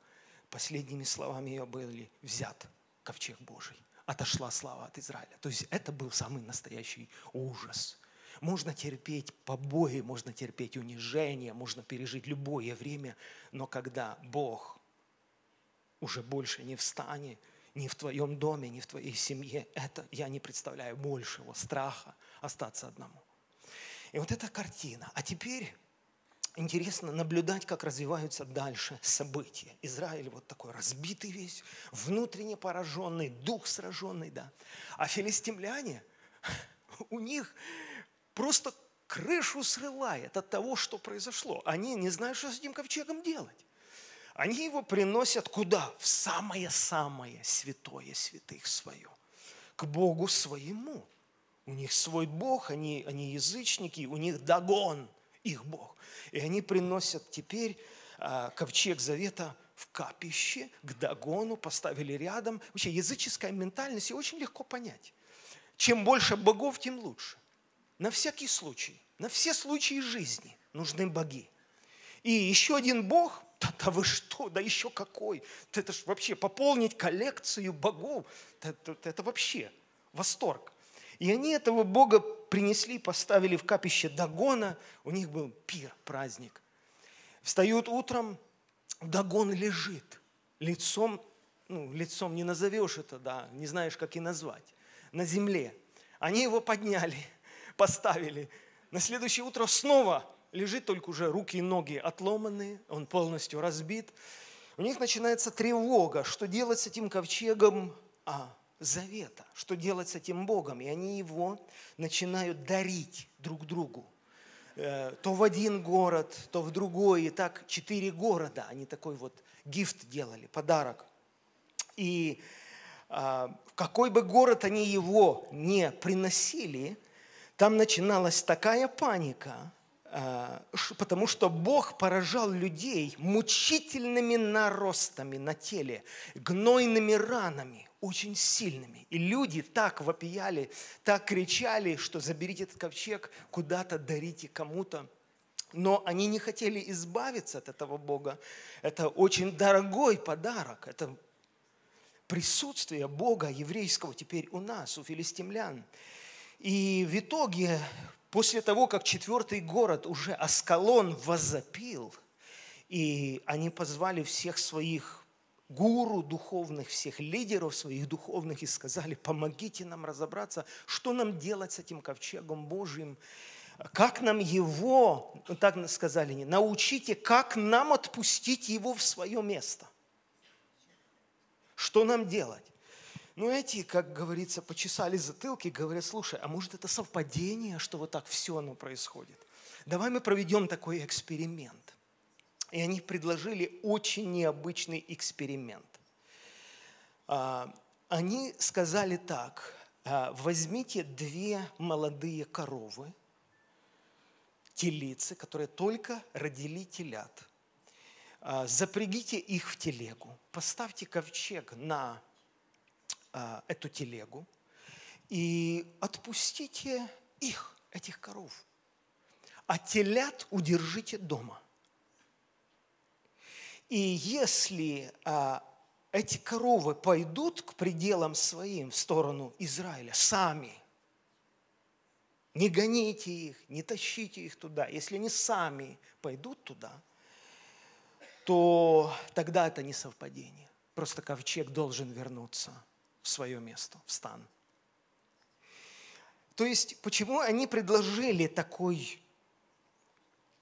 Последними словами ее были взят ковчег Божий. Отошла слава от Израиля. То есть это был самый настоящий ужас. Можно терпеть побои, можно терпеть унижение, можно пережить любое время, но когда Бог уже больше не встанет, ни в твоем доме, ни в твоей семье. Это я не представляю большего страха остаться одному. И вот эта картина. А теперь интересно наблюдать, как развиваются дальше события. Израиль вот такой разбитый весь, внутренне пораженный, дух сраженный, да. А филистимляне, у них просто крышу срывает от того, что произошло. Они не знают, что с этим ковчегом делать. Они его приносят куда? В самое-самое святое святых свое. К Богу своему. У них свой Бог, они, они язычники, у них Дагон, их Бог. И они приносят теперь а, ковчег завета в капище, к Дагону, поставили рядом. Вообще языческая ментальность, и очень легко понять. Чем больше богов, тем лучше. На всякий случай, на все случаи жизни нужны боги. И еще один бог, да, да вы что, да еще какой? Это ж вообще пополнить коллекцию богов, это, это, вообще восторг. И они этого Бога принесли, поставили в капище Дагона. У них был пир, праздник. Встают утром, Дагон лежит. Лицом, ну, лицом не назовешь это, да, не знаешь, как и назвать. На земле. Они его подняли, поставили. На следующее утро снова лежит только уже руки и ноги отломанные, он полностью разбит. У них начинается тревога, что делать с этим ковчегом а, завета, что делать с этим Богом. И они его начинают дарить друг другу. Э, то в один город, то в другой. И так четыре города. Они такой вот гифт делали, подарок. И а, в какой бы город они его не приносили, там начиналась такая паника – Э, потому что Бог поражал людей мучительными наростами на теле, гнойными ранами, очень сильными. И люди так вопияли, так кричали, что заберите этот ковчег, куда-то дарите кому-то. Но они не хотели избавиться от этого Бога. Это очень дорогой подарок. Это присутствие Бога еврейского теперь у нас, у филистимлян. И в итоге После того, как четвертый город уже Аскалон возопил, И они позвали всех своих гуру духовных, всех лидеров своих духовных и сказали, помогите нам разобраться, что нам делать с этим ковчегом Божьим, как нам его, ну, так сказали, научите, как нам отпустить его в свое место. Что нам делать? Ну, эти, как говорится, почесали затылки, говорят, слушай, а может это совпадение, что вот так все оно происходит? Давай мы проведем такой эксперимент. И они предложили очень необычный эксперимент. А, они сказали так, «А, возьмите две молодые коровы, телицы, которые только родили телят, а, запрягите их в телегу, поставьте ковчег на а, эту телегу и отпустите их, этих коров. А телят удержите дома. И если а, эти коровы пойдут к пределам своим в сторону Израиля сами, не гоните их, не тащите их туда. Если они сами пойдут туда, то тогда это не совпадение. Просто ковчег должен вернуться в свое место, в стан. То есть, почему они предложили такой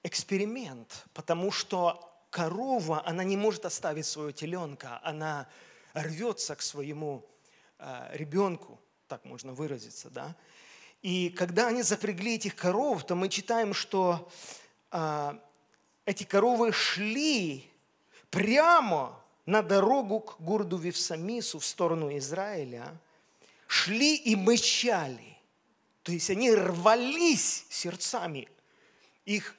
эксперимент? Потому что корова, она не может оставить своего теленка, она рвется к своему э, ребенку, так можно выразиться, да? И когда они запрягли этих коров, то мы читаем, что э, эти коровы шли прямо на дорогу к городу Вифсамису в сторону Израиля, шли и мычали. То есть они рвались сердцами. Их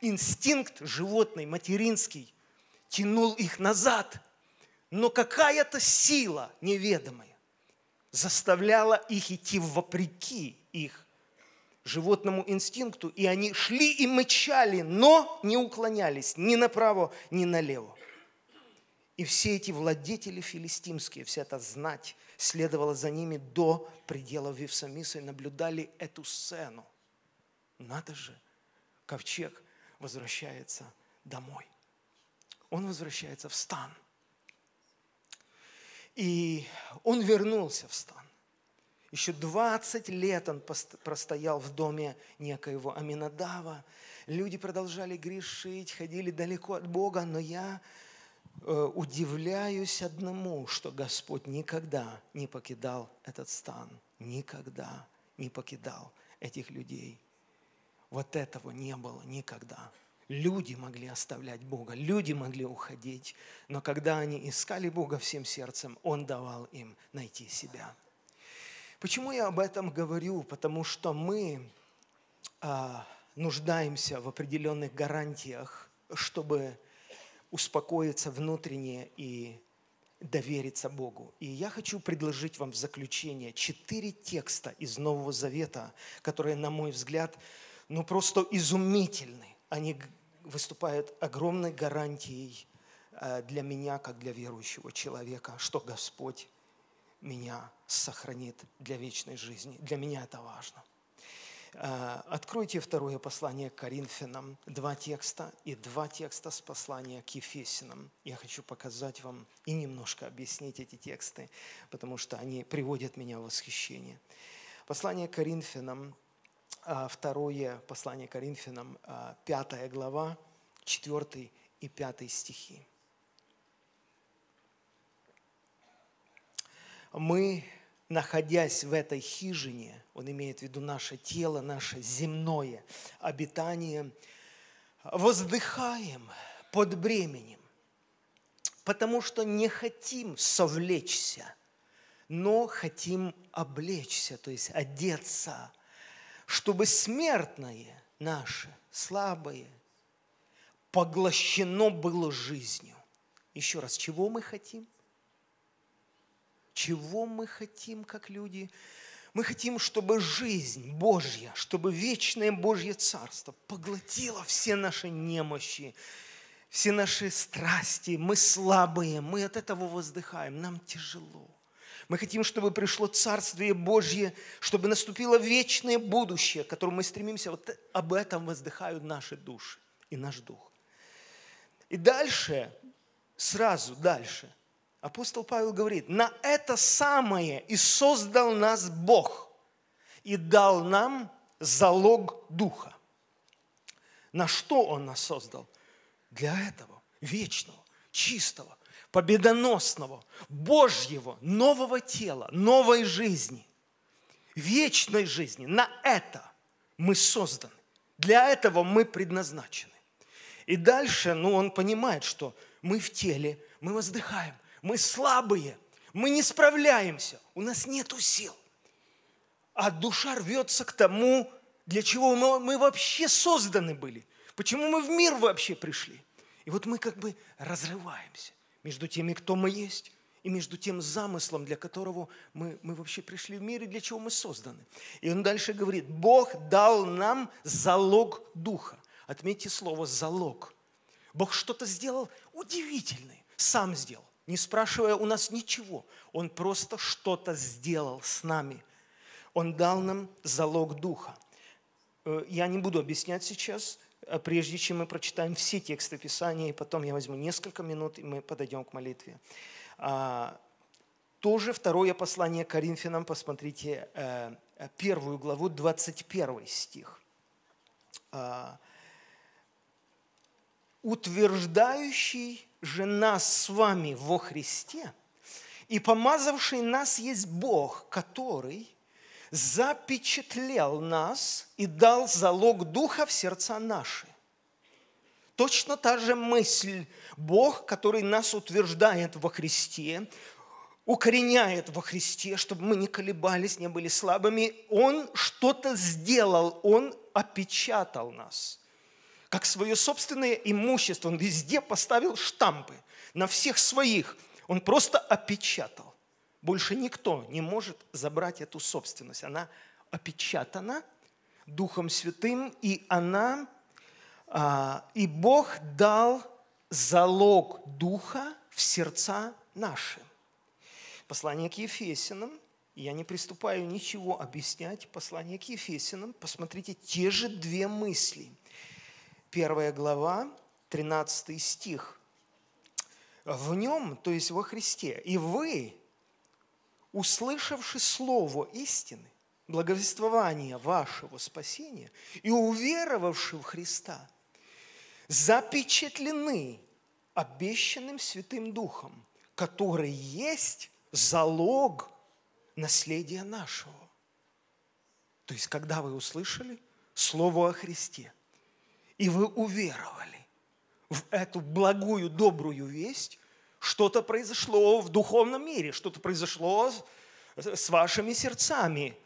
инстинкт животный, материнский, тянул их назад. Но какая-то сила неведомая заставляла их идти вопреки их животному инстинкту, и они шли и мычали, но не уклонялись ни направо, ни налево. И все эти владетели филистимские, вся эта знать следовала за ними до пределов Вифсамиса и наблюдали эту сцену. Надо же, ковчег возвращается домой. Он возвращается в стан. И он вернулся в стан. Еще 20 лет он простоял в доме некоего Аминадава. Люди продолжали грешить, ходили далеко от Бога, но я удивляюсь одному, что Господь никогда не покидал этот стан, никогда не покидал этих людей. Вот этого не было никогда. Люди могли оставлять Бога, люди могли уходить, но когда они искали Бога всем сердцем, Он давал им найти себя. Почему я об этом говорю? Потому что мы а, нуждаемся в определенных гарантиях, чтобы успокоиться внутренне и довериться Богу. И я хочу предложить вам в заключение четыре текста из Нового Завета, которые, на мой взгляд, ну просто изумительны. Они выступают огромной гарантией э, для меня, как для верующего человека, что Господь меня сохранит для вечной жизни. Для меня это важно. Э, откройте второе послание к Коринфянам, два текста и два текста с послания к Ефесинам. Я хочу показать вам и немножко объяснить эти тексты, потому что они приводят меня в восхищение. Послание к Коринфянам, э, второе послание к Коринфянам, э, пятая глава, четвертый и пятый стихи. Мы находясь в этой хижине, он имеет в виду наше тело, наше земное обитание, воздыхаем под бременем, потому что не хотим совлечься, но хотим облечься, то есть одеться, чтобы смертное наше, слабое, поглощено было жизнью. Еще раз, чего мы хотим? Чего мы хотим, как люди? Мы хотим, чтобы жизнь Божья, чтобы вечное Божье Царство поглотило все наши немощи, все наши страсти. Мы слабые, мы от этого воздыхаем, нам тяжело. Мы хотим, чтобы пришло Царствие Божье, чтобы наступило вечное будущее, к которому мы стремимся. Вот об этом воздыхают наши души и наш дух. И дальше, сразу дальше, апостол Павел говорит, на это самое и создал нас Бог и дал нам залог Духа. На что Он нас создал? Для этого вечного, чистого, победоносного, Божьего, нового тела, новой жизни, вечной жизни. На это мы созданы. Для этого мы предназначены. И дальше, ну, он понимает, что мы в теле, мы воздыхаем, мы слабые, мы не справляемся, у нас нет сил. А душа рвется к тому, для чего мы, вообще созданы были. Почему мы в мир вообще пришли. И вот мы как бы разрываемся между теми, кто мы есть, и между тем замыслом, для которого мы, мы вообще пришли в мир и для чего мы созданы. И он дальше говорит, Бог дал нам залог Духа. Отметьте слово «залог». Бог что-то сделал удивительное, сам сделал, не спрашивая у нас ничего. Он просто что-то сделал с нами. Он дал нам залог Духа. Э, я не буду объяснять сейчас, а прежде чем мы прочитаем все тексты Писания, и потом я возьму несколько минут, и мы подойдем к молитве. А, тоже второе послание Коринфянам, посмотрите, э, первую главу, 21 стих. А, «Утверждающий же нас с вами во Христе и помазавший нас есть Бог, который запечатлел нас и дал залог Духа в сердца наши. Точно та же мысль. Бог, который нас утверждает во Христе, укореняет во Христе, чтобы мы не колебались, не были слабыми. Он что-то сделал, Он опечатал нас. Как свое собственное имущество. Он везде поставил штампы. На всех своих. Он просто опечатал. Больше никто не может забрать эту собственность. Она опечатана Духом Святым, и она, а, и Бог дал залог Духа в сердца наши. Послание к Ефесянам, я не приступаю ничего объяснять, послание к Ефесянам, посмотрите, те же две мысли. Первая глава, 13 стих. В нем, то есть во Христе, и вы, услышавши слово истины, благовествование вашего спасения и уверовавши в Христа, запечатлены обещанным Святым Духом, который есть залог наследия нашего. То есть, когда вы услышали Слово о Христе, и вы уверовали в эту благую, добрую весть, что-то произошло в духовном мире, что-то произошло с вашими сердцами.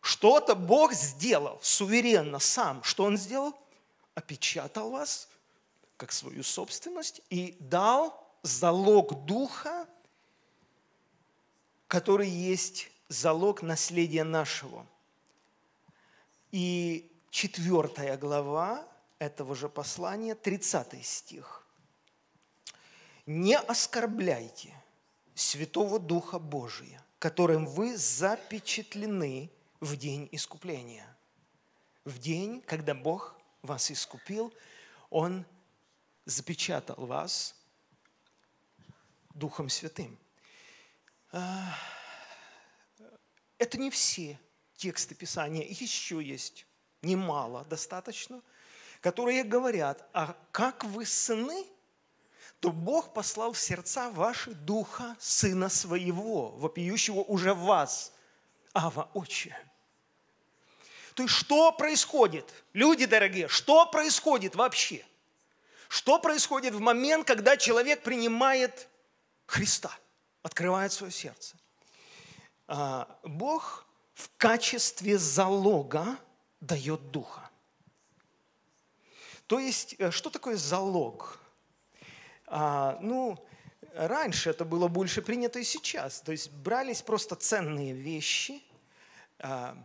Что-то Бог сделал суверенно сам. Что Он сделал? Опечатал вас как свою собственность и дал залог Духа, который есть залог наследия нашего. И четвертая глава этого же послания, 30 стих не оскорбляйте Святого Духа Божия, которым вы запечатлены в день искупления. В день, когда Бог вас искупил, Он запечатал вас Духом Святым. А, это не все тексты Писания, еще есть немало, достаточно, которые говорят, а как вы сыны – то Бог послал в сердца ваши Духа Сына Своего, вопиющего уже в вас, Ава, Отче. То есть что происходит? Люди дорогие, что происходит вообще? Что происходит в момент, когда человек принимает Христа, открывает свое сердце? А, Бог в качестве залога дает Духа. То есть, э, что такое залог? А, ну, раньше это было больше принято и сейчас. То есть брались просто ценные вещи. А,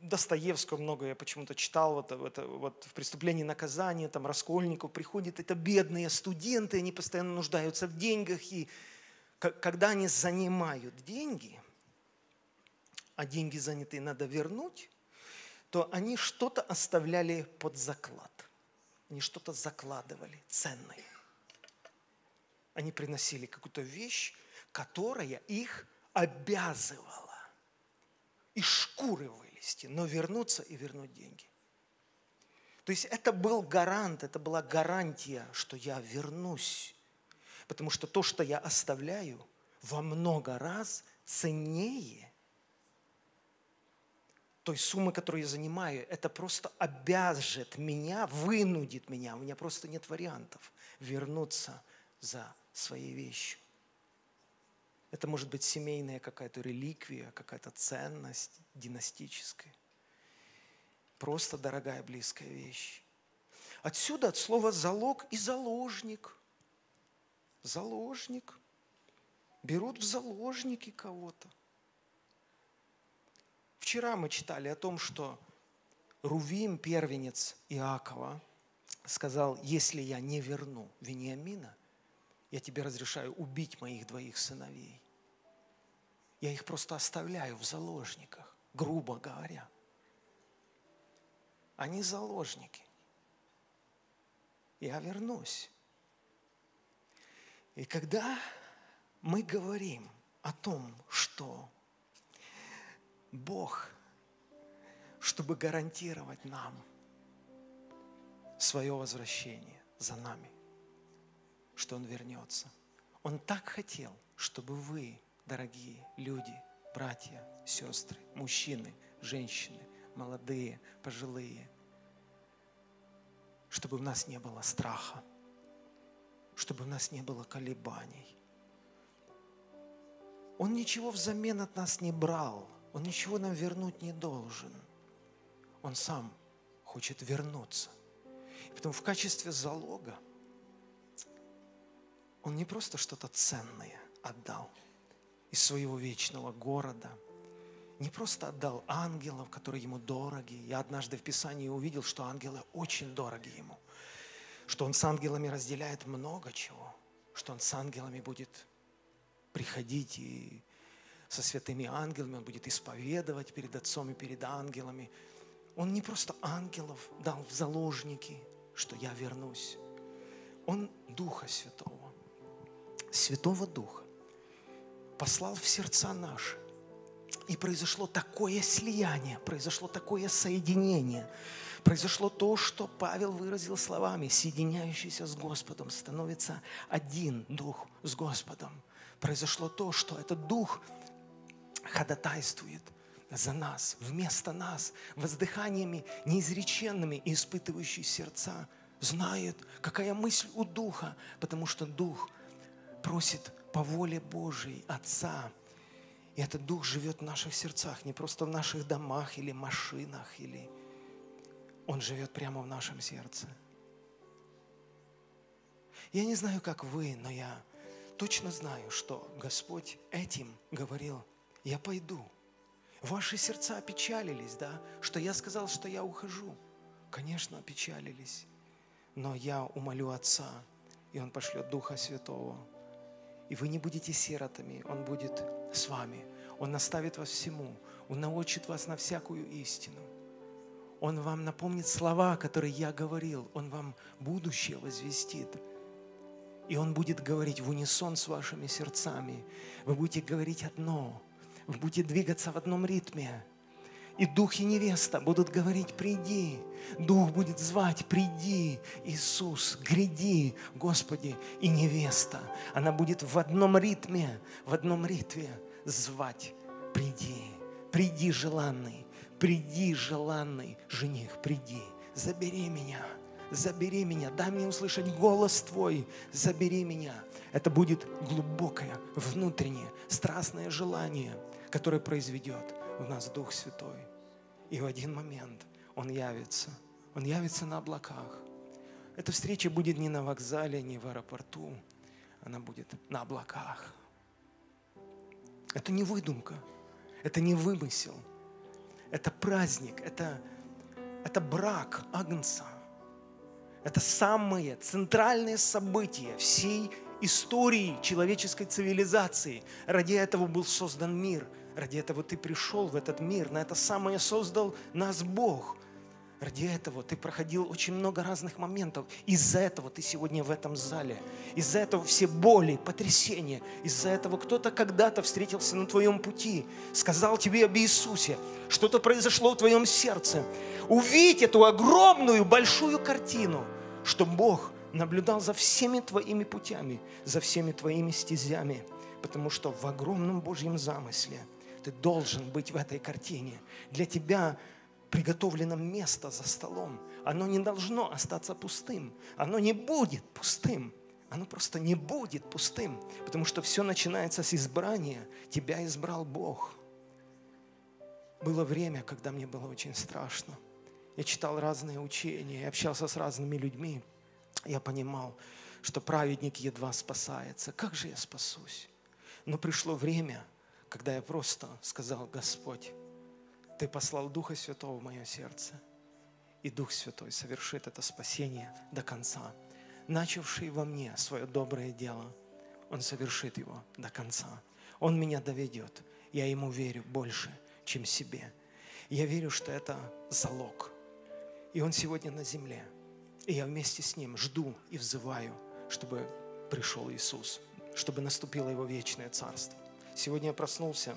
Достоевского много я почему-то читал, вот, вот, вот в «Преступлении и наказании», там Раскольников приходит, это бедные студенты, они постоянно нуждаются в деньгах, и когда они занимают деньги, а деньги занятые надо вернуть, то они что-то оставляли под заклад. они что-то закладывали ценное. Они приносили какую-то вещь, которая их обязывала из шкуры вылезти, но вернуться и вернуть деньги. То есть это был гарант, это была гарантия, что я вернусь. Потому что то, что я оставляю, во много раз ценнее той суммы, которую я занимаю. Это просто обяжет меня, вынудит меня. У меня просто нет вариантов вернуться за своей вещью. Это может быть семейная какая-то реликвия, какая-то ценность династическая. Просто дорогая, близкая вещь. Отсюда от слова залог и заложник. Заложник. Берут в заложники кого-то. Вчера мы читали о том, что Рувим, первенец Иакова, сказал, если я не верну Вениамина, я тебе разрешаю убить моих двоих сыновей. Я их просто оставляю в заложниках, грубо говоря. Они заложники. Я вернусь. И когда мы говорим о том, что Бог, чтобы гарантировать нам свое возвращение за нами, что Он вернется. Он так хотел, чтобы вы, дорогие люди, братья, сестры, мужчины, женщины, молодые, пожилые, чтобы у нас не было страха, чтобы у нас не было колебаний. Он ничего взамен от нас не брал, Он ничего нам вернуть не должен. Он сам хочет вернуться. И потом в качестве залога Он не просто что-то ценное отдал из своего вечного города – не просто отдал ангелов, которые ему дороги. Я однажды в Писании увидел, что ангелы очень дороги ему. Что он с ангелами разделяет много чего. Что он с ангелами будет приходить и со святыми ангелами, он будет исповедовать перед Отцом и перед ангелами. Он не просто ангелов дал в заложники, что я вернусь. Он Духа Святого, Святого Духа послал в сердца наши, и произошло такое слияние, произошло такое соединение, произошло то, что Павел выразил словами, соединяющийся с Господом, становится один дух с Господом. Произошло то, что этот дух ходатайствует за нас, вместо нас, воздыханиями неизреченными и испытывающий сердца, знает, какая мысль у Духа, потому что Дух просит по воле Божией Отца – и этот Дух живет в наших сердцах, не просто в наших домах или машинах, или Он живет прямо в нашем сердце. Я не знаю, как вы, но я точно знаю, что Господь этим говорил, я пойду. Ваши сердца опечалились, да, что я сказал, что я ухожу. Конечно, опечалились. Но я умолю Отца, и Он пошлет Духа Святого. И вы не будете сиротами, Он будет с вами. Он наставит вас всему. Он научит вас на всякую истину. Он вам напомнит слова, которые я говорил. Он вам будущее возвестит. И Он будет говорить в унисон с вашими сердцами. Вы будете говорить одно. Вы будете двигаться в одном ритме. И дух и невеста будут говорить, приди. Дух будет звать, приди, Иисус, гряди, Господи. И невеста, она будет в одном ритме, в одном ритме звать, приди, приди, желанный, приди, желанный жених, приди, забери меня, забери меня, дай мне услышать голос Твой, забери меня. Это будет глубокое, внутреннее, страстное желание, которое произведет в нас Дух Святой. И в один момент Он явится. Он явится на облаках. Эта встреча будет не на вокзале, не в аэропорту. Она будет на облаках. Это не выдумка, это не вымысел. Это праздник, это, это брак Агнца. Это самое центральное событие всей истории человеческой цивилизации. Ради этого был создан мир. Ради этого ты пришел в этот мир. На это самое создал нас Бог. Ради этого ты проходил очень много разных моментов. Из-за этого ты сегодня в этом зале. Из-за этого все боли, потрясения. Из-за этого кто-то когда-то встретился на твоем пути, сказал тебе об Иисусе. Что-то произошло в твоем сердце. Увидь эту огромную, большую картину, что Бог наблюдал за всеми твоими путями, за всеми твоими стезями. Потому что в огромном Божьем замысле ты должен быть в этой картине. Для тебя приготовлено место за столом. Оно не должно остаться пустым. Оно не будет пустым. Оно просто не будет пустым, потому что все начинается с избрания. Тебя избрал Бог. Было время, когда мне было очень страшно. Я читал разные учения, я общался с разными людьми. Я понимал, что праведник едва спасается. Как же я спасусь? Но пришло время, когда я просто сказал, Господь, ты послал Духа Святого в мое сердце. И Дух Святой совершит это спасение до конца. Начавший во мне свое доброе дело, Он совершит его до конца. Он меня доведет. Я Ему верю больше, чем себе. Я верю, что это залог. И Он сегодня на земле. И я вместе с Ним жду и взываю, чтобы пришел Иисус, чтобы наступило Его вечное царство. Сегодня я проснулся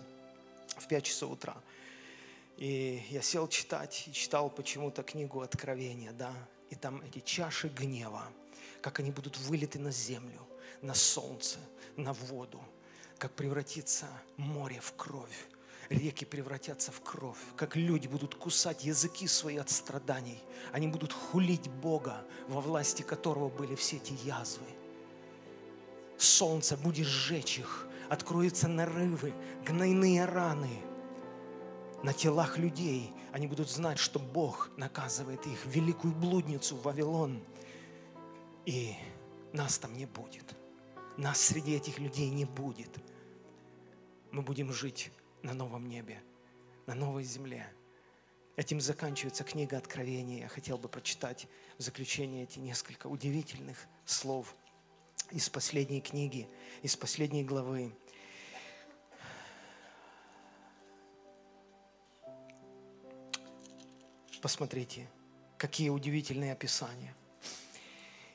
в 5 часов утра – и я сел читать и читал почему-то книгу Откровения, да, и там эти чаши гнева, как они будут вылиты на землю, на солнце, на воду, как превратится море в кровь, реки превратятся в кровь, как люди будут кусать языки свои от страданий, они будут хулить Бога, во власти которого были все эти язвы. Солнце будет сжечь их, откроются нарывы, гнойные раны – на телах людей. Они будут знать, что Бог наказывает их, великую блудницу в Вавилон. И нас там не будет. Нас среди этих людей не будет. Мы будем жить на новом небе, на новой земле. Этим заканчивается книга Откровения. Я хотел бы прочитать в заключение эти несколько удивительных слов из последней книги, из последней главы. Посмотрите, какие удивительные описания.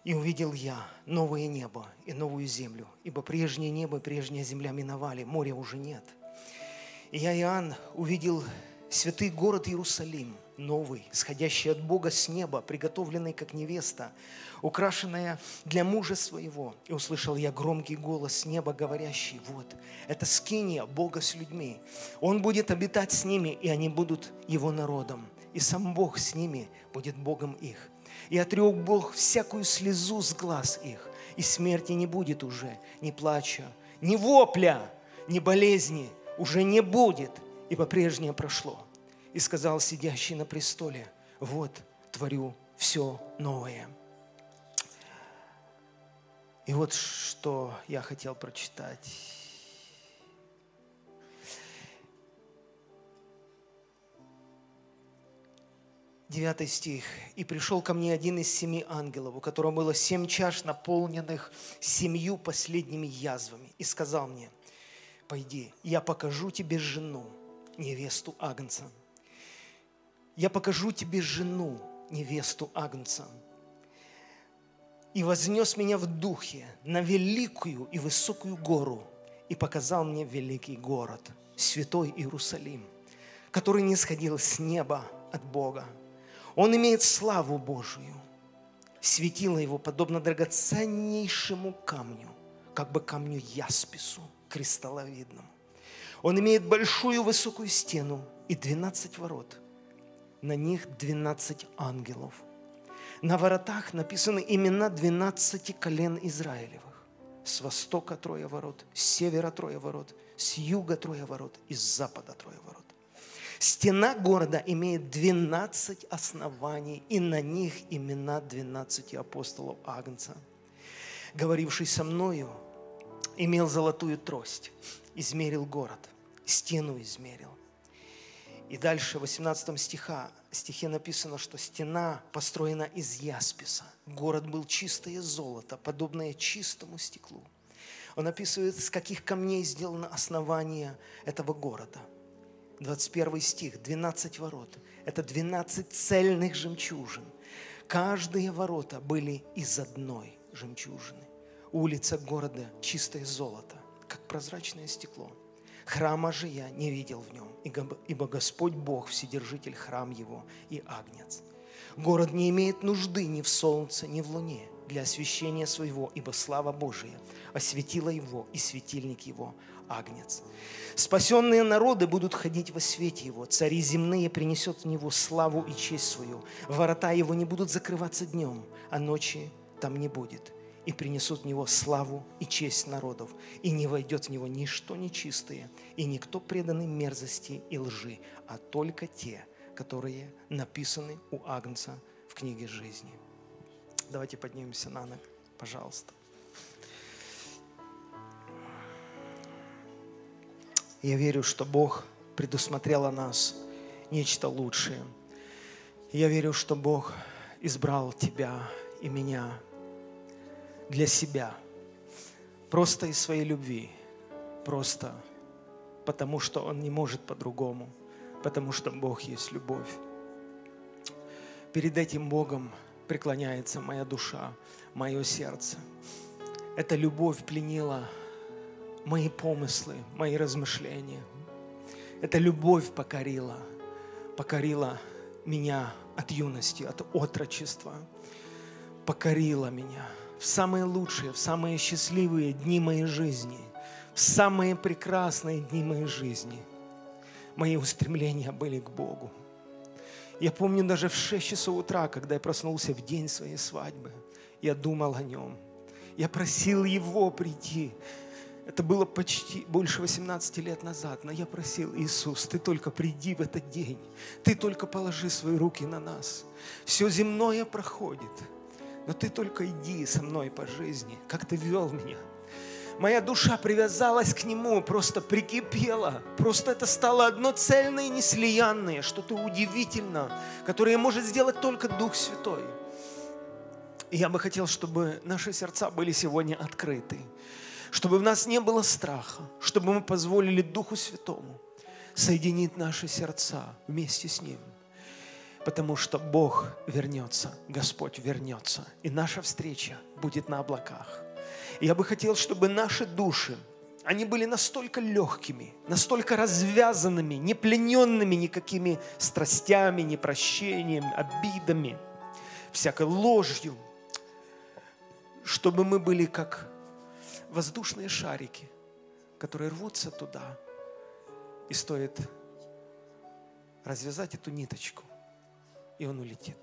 «И увидел я новое небо и новую землю, ибо прежнее небо и прежняя земля миновали, моря уже нет. И я, Иоанн, увидел святый город Иерусалим, новый, сходящий от Бога с неба, приготовленный как невеста, украшенная для мужа своего. И услышал я громкий голос неба, говорящий, вот, это скиния Бога с людьми. Он будет обитать с ними, и они будут его народом и сам Бог с ними будет Богом их. И отрек Бог всякую слезу с глаз их, и смерти не будет уже, ни плача, ни вопля, ни болезни уже не будет, ибо прежнее прошло. И сказал сидящий на престоле, вот творю все новое. И вот что я хотел прочитать. Девятый стих. «И пришел ко мне один из семи ангелов, у которого было семь чаш, наполненных семью последними язвами, и сказал мне, пойди, я покажу тебе жену, невесту Агнца. Я покажу тебе жену, невесту Агнца. И вознес меня в духе на великую и высокую гору, и показал мне великий город, святой Иерусалим, который не сходил с неба от Бога, он имеет славу Божию. Светило его подобно драгоценнейшему камню, как бы камню яспису, кристалловидному. Он имеет большую высокую стену и 12 ворот. На них 12 ангелов. На воротах написаны имена 12 колен Израилевых. С востока трое ворот, с севера трое ворот, с юга трое ворот и с запада трое ворот. Стена города имеет 12 оснований, и на них имена 12 апостолов Агнца. Говоривший со мною, имел золотую трость, измерил город, стену измерил. И дальше, в 18 стиха, стихе написано, что стена построена из ясписа. Город был чистое золото, подобное чистому стеклу. Он описывает, с каких камней сделано основание этого города – 21 стих, 12 ворот. Это 12 цельных жемчужин. Каждые ворота были из одной жемчужины. Улица города чистое золото, как прозрачное стекло. Храма же я не видел в нем, ибо Господь Бог, Вседержитель, храм его и агнец. Город не имеет нужды ни в солнце, ни в луне для освящения своего, ибо слава Божия осветила его, и светильник его – агнец. Спасенные народы будут ходить во свете его, цари земные принесет в него славу и честь свою. Ворота его не будут закрываться днем, а ночи там не будет. И принесут в него славу и честь народов, и не войдет в него ничто нечистое, и никто преданный мерзости и лжи, а только те, которые написаны у Агнца в книге жизни. Давайте поднимемся на ноги, пожалуйста. Я верю, что Бог предусмотрел о нас нечто лучшее. Я верю, что Бог избрал тебя и меня для себя. Просто из своей любви. Просто потому, что Он не может по-другому. Потому что Бог есть любовь. Перед этим Богом преклоняется моя душа, мое сердце. Эта любовь пленила мои помыслы, мои размышления. Эта любовь покорила, покорила меня от юности, от отрочества, покорила меня в самые лучшие, в самые счастливые дни моей жизни, в самые прекрасные дни моей жизни. Мои устремления были к Богу. Я помню даже в 6 часов утра, когда я проснулся в день своей свадьбы, я думал о нем. Я просил Его прийти, это было почти больше 18 лет назад, но я просил, Иисус, Ты только приди в этот день, Ты только положи свои руки на нас. Все земное проходит, но Ты только иди со мной по жизни, как Ты вел меня. Моя душа привязалась к Нему, просто прикипела. Просто это стало одно цельное и неслиянное, что-то удивительное, которое может сделать только Дух Святой. И я бы хотел, чтобы наши сердца были сегодня открыты чтобы в нас не было страха, чтобы мы позволили Духу Святому соединить наши сердца вместе с Ним. Потому что Бог вернется, Господь вернется, и наша встреча будет на облаках. Я бы хотел, чтобы наши души, они были настолько легкими, настолько развязанными, не плененными никакими страстями, непрощением, обидами, всякой ложью, чтобы мы были как воздушные шарики, которые рвутся туда. И стоит развязать эту ниточку, и он улетит.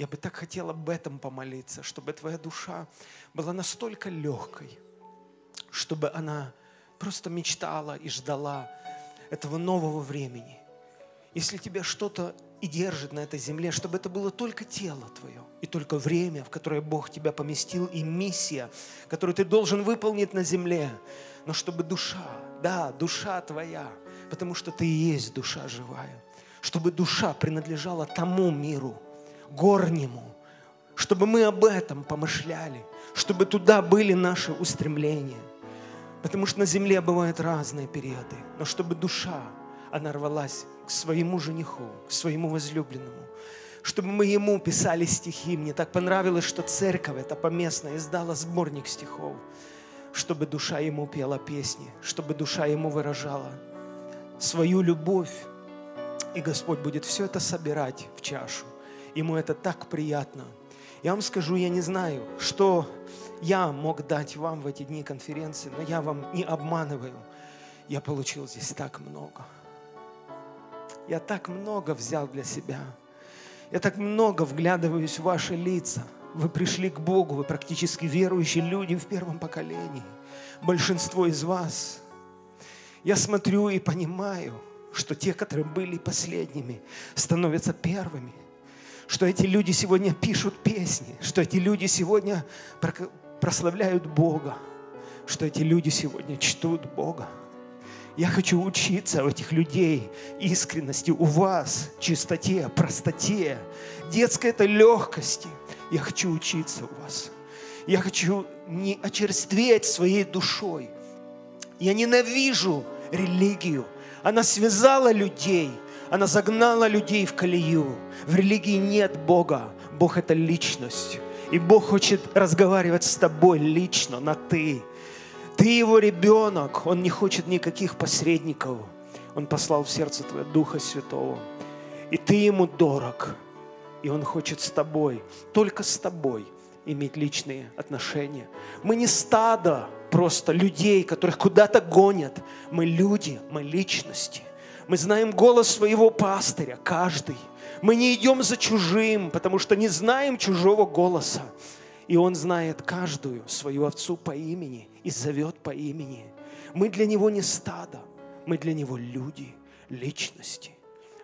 Я бы так хотел об этом помолиться, чтобы твоя душа была настолько легкой, чтобы она просто мечтала и ждала этого нового времени. Если тебя что-то и держит на этой земле, чтобы это было только тело твое и только время, в которое Бог тебя поместил, и миссия, которую ты должен выполнить на земле. Но чтобы душа, да, душа твоя, потому что ты и есть душа живая, чтобы душа принадлежала тому миру, горнему, чтобы мы об этом помышляли, чтобы туда были наши устремления. Потому что на земле бывают разные периоды, но чтобы душа, она рвалась к своему жениху, к своему возлюбленному, чтобы мы ему писали стихи. Мне так понравилось, что церковь, эта поместная, издала сборник стихов, чтобы душа ему пела песни, чтобы душа ему выражала свою любовь. И Господь будет все это собирать в чашу. Ему это так приятно. Я вам скажу, я не знаю, что я мог дать вам в эти дни конференции, но я вам не обманываю. Я получил здесь так много – я так много взял для себя. Я так много вглядываюсь в ваши лица. Вы пришли к Богу, вы практически верующие люди в первом поколении. Большинство из вас. Я смотрю и понимаю, что те, которые были последними, становятся первыми. Что эти люди сегодня пишут песни, что эти люди сегодня прославляют Бога, что эти люди сегодня чтут Бога. Я хочу учиться у этих людей искренности, у вас, чистоте, простоте, детской этой легкости. Я хочу учиться у вас. Я хочу не очерстветь своей душой. Я ненавижу религию, Она связала людей, она загнала людей в колею. В религии нет Бога. Бог – это личность. И Бог хочет разговаривать с тобой лично, на «ты». Ты его ребенок, он не хочет никаких посредников. Он послал в сердце твое Духа Святого. И ты ему дорог. И он хочет с тобой, только с тобой иметь личные отношения. Мы не стадо просто людей, которых куда-то гонят. Мы люди, мы личности. Мы знаем голос своего пастыря, каждый. Мы не идем за чужим, потому что не знаем чужого голоса. И Он знает каждую свою овцу по имени и зовет по имени. Мы для Него не стадо, мы для Него люди, личности.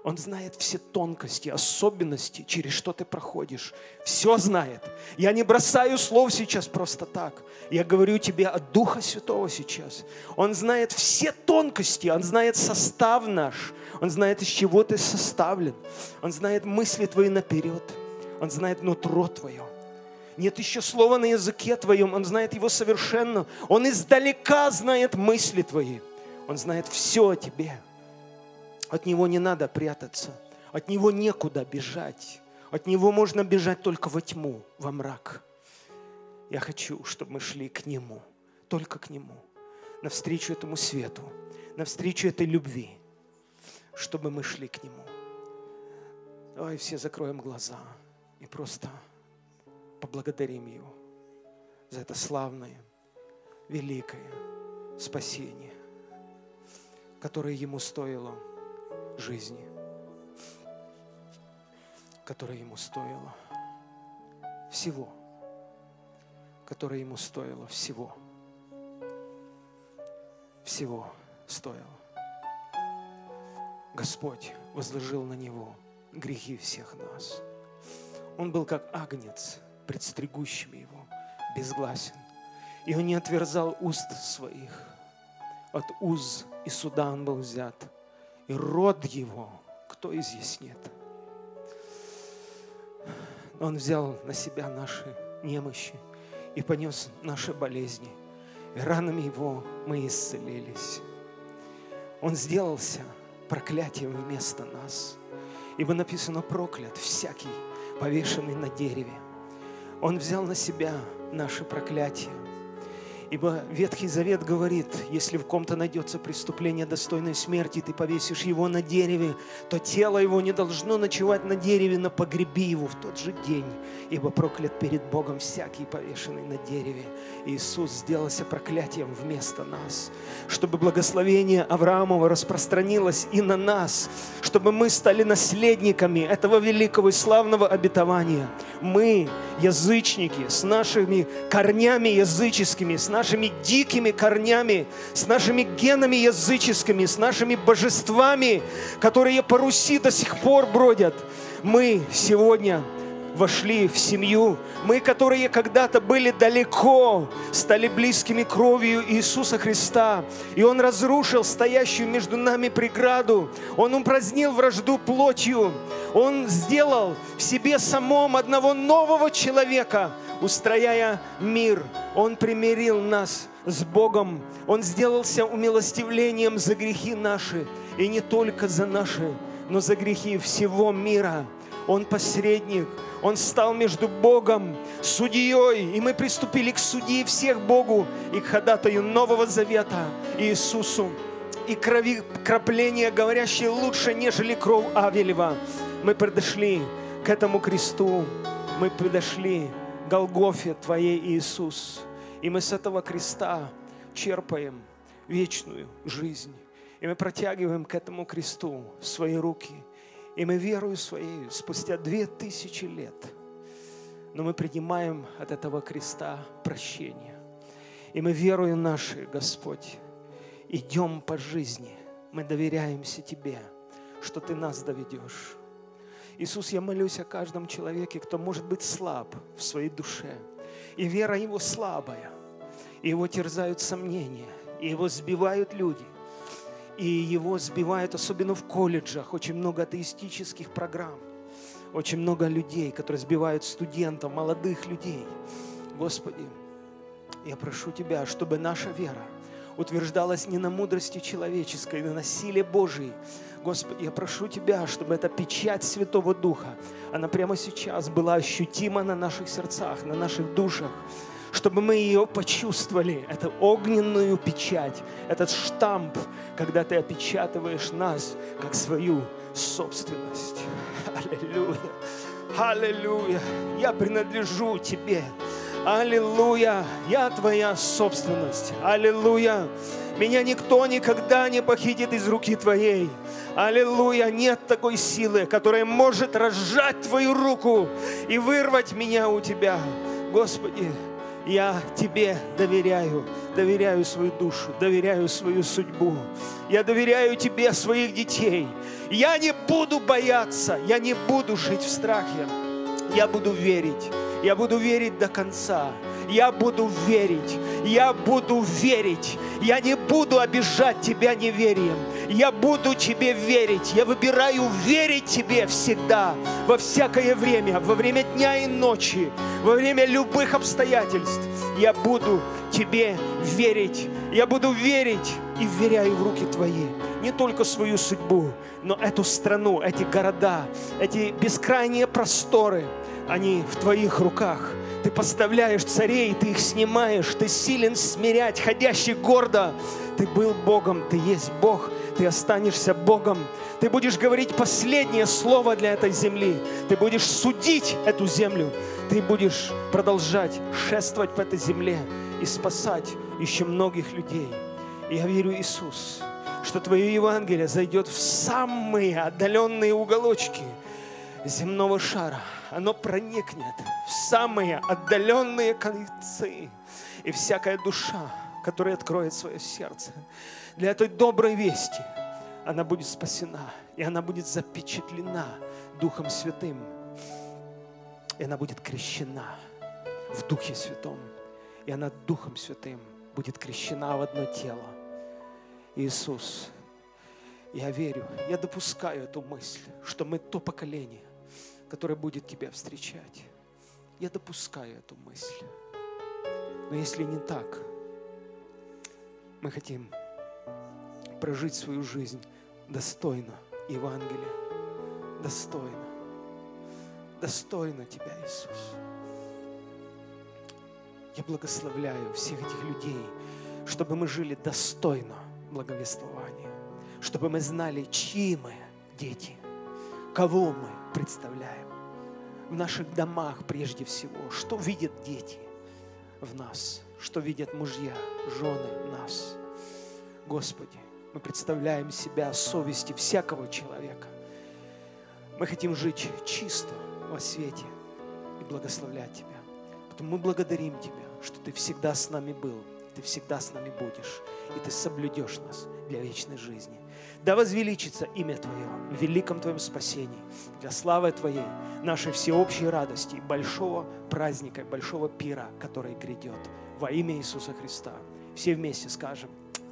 Он знает все тонкости, особенности, через что ты проходишь. Все знает. Я не бросаю слов сейчас просто так. Я говорю тебе от Духа Святого сейчас. Он знает все тонкости, Он знает состав наш. Он знает, из чего ты составлен. Он знает мысли твои наперед. Он знает нутро твое. Нет еще слова на языке твоем. Он знает его совершенно. Он издалека знает мысли твои. Он знает все о тебе. От Него не надо прятаться. От Него некуда бежать. От Него можно бежать только во тьму, во мрак. Я хочу, чтобы мы шли к Нему, только к Нему, навстречу этому свету, навстречу этой любви, чтобы мы шли к Нему. Давай все закроем глаза и просто поблагодарим Его за это славное, великое спасение, которое Ему стоило – жизни, которая ему стоила всего, которая ему стоила всего, всего стоило. Господь возложил на него грехи всех нас. Он был как агнец, предстригущими его, безгласен. И он не отверзал уст своих. От уз и суда он был взят – и род его, кто и здесь нет. Он взял на себя наши немощи и понес наши болезни. И ранами его мы исцелились. Он сделался проклятием вместо нас. Ибо написано проклят всякий, повешенный на дереве. Он взял на себя наши проклятия Ибо Ветхий Завет говорит, если в ком-то найдется преступление достойной смерти, ты повесишь его на дереве, то тело его не должно ночевать на дереве, но погреби его в тот же день, ибо проклят перед Богом всякий повешенный на дереве. Иисус сделался проклятием вместо нас, чтобы благословение Авраамова распространилось и на нас, чтобы мы стали наследниками этого великого и славного обетования. Мы, язычники, с нашими корнями языческими, с нашими дикими корнями, с нашими генами языческими, с нашими божествами, которые по Руси до сих пор бродят. Мы сегодня вошли в семью. Мы, которые когда-то были далеко, стали близкими кровью Иисуса Христа. И Он разрушил стоящую между нами преграду. Он упразднил вражду плотью. Он сделал в себе самом одного нового человека, устрояя мир. Он примирил нас с Богом. Он сделался умилостивлением за грехи наши. И не только за наши, но за грехи всего мира. Он посредник, Он стал между Богом, судьей, и мы приступили к судье всех Богу и к ходатаю Нового Завета Иисусу. И крови кропление, говорящее лучше, нежели кровь Авелева. Мы подошли к этому кресту, мы подошли Голгофе Твоей, Иисус. И мы с этого креста черпаем вечную жизнь. И мы протягиваем к этому кресту свои руки – и мы верою своей спустя две тысячи лет, но мы принимаем от этого креста прощение. И мы верою нашей, Господь, идем по жизни. Мы доверяемся Тебе, что Ты нас доведешь. Иисус, я молюсь о каждом человеке, кто может быть слаб в своей душе. И вера его слабая. И его терзают сомнения. И его сбивают люди и его сбивают, особенно в колледжах, очень много атеистических программ, очень много людей, которые сбивают студентов, молодых людей. Господи, я прошу Тебя, чтобы наша вера утверждалась не на мудрости человеческой, но на силе Божией. Господи, я прошу Тебя, чтобы эта печать Святого Духа, она прямо сейчас была ощутима на наших сердцах, на наших душах, чтобы мы ее почувствовали, эту огненную печать, этот штамп, когда Ты опечатываешь нас как свою собственность. Аллилуйя. Аллилуйя. Я принадлежу Тебе. Аллилуйя. Я Твоя собственность. Аллилуйя. Меня никто никогда не похитит из руки Твоей. Аллилуйя. Нет такой силы, которая может разжать Твою руку и вырвать меня у Тебя. Господи, я Тебе доверяю, доверяю свою душу, доверяю свою судьбу. Я доверяю Тебе своих детей. Я не буду бояться, я не буду жить в страхе. Я буду верить, я буду верить до конца. Я буду верить, я буду верить. Я не буду обижать Тебя неверием. Я буду Тебе верить. Я выбираю верить Тебе всегда, во всякое время, во время дня и ночи, во время любых обстоятельств. Я буду Тебе верить. Я буду верить и вверяю в руки Твои не только свою судьбу, но эту страну, эти города, эти бескрайние просторы, они в Твоих руках. Ты поставляешь царей, ты их снимаешь, ты силен смирять, ходящий гордо. Ты был Богом, ты есть Бог, ты останешься Богом. Ты будешь говорить последнее слово для этой земли. Ты будешь судить эту землю. Ты будешь продолжать шествовать по этой земле и спасать еще многих людей. И я верю, Иисус, что Твое Евангелие зайдет в самые отдаленные уголочки земного шара. Оно проникнет в самые отдаленные концы. И всякая душа, которая откроет свое сердце для этой доброй вести, она будет спасена, и она будет запечатлена Духом Святым, и она будет крещена в Духе Святом, и она Духом Святым будет крещена в одно тело. Иисус, я верю, я допускаю эту мысль, что мы то поколение, которое будет Тебя встречать. Я допускаю эту мысль. Но если не так, мы хотим прожить свою жизнь достойно Евангелия. Достойно. Достойно Тебя, Иисус. Я благословляю всех этих людей, чтобы мы жили достойно благовествования, чтобы мы знали, чьи мы дети, кого мы представляем в наших домах прежде всего, что видят дети в нас, что видят мужья, жены нас. Господи, мы представляем себя совести всякого человека. Мы хотим жить чисто во свете и благословлять Тебя. Поэтому мы благодарим Тебя, что Ты всегда с нами был, Ты всегда с нами будешь, и Ты соблюдешь нас для вечной жизни. Да возвеличится имя Твое в великом Твоем спасении, для славы Твоей, нашей всеобщей радости, большого праздника, большого пира, который грядет. Во имя Иисуса Христа. Все вместе скажем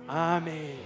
Аминь.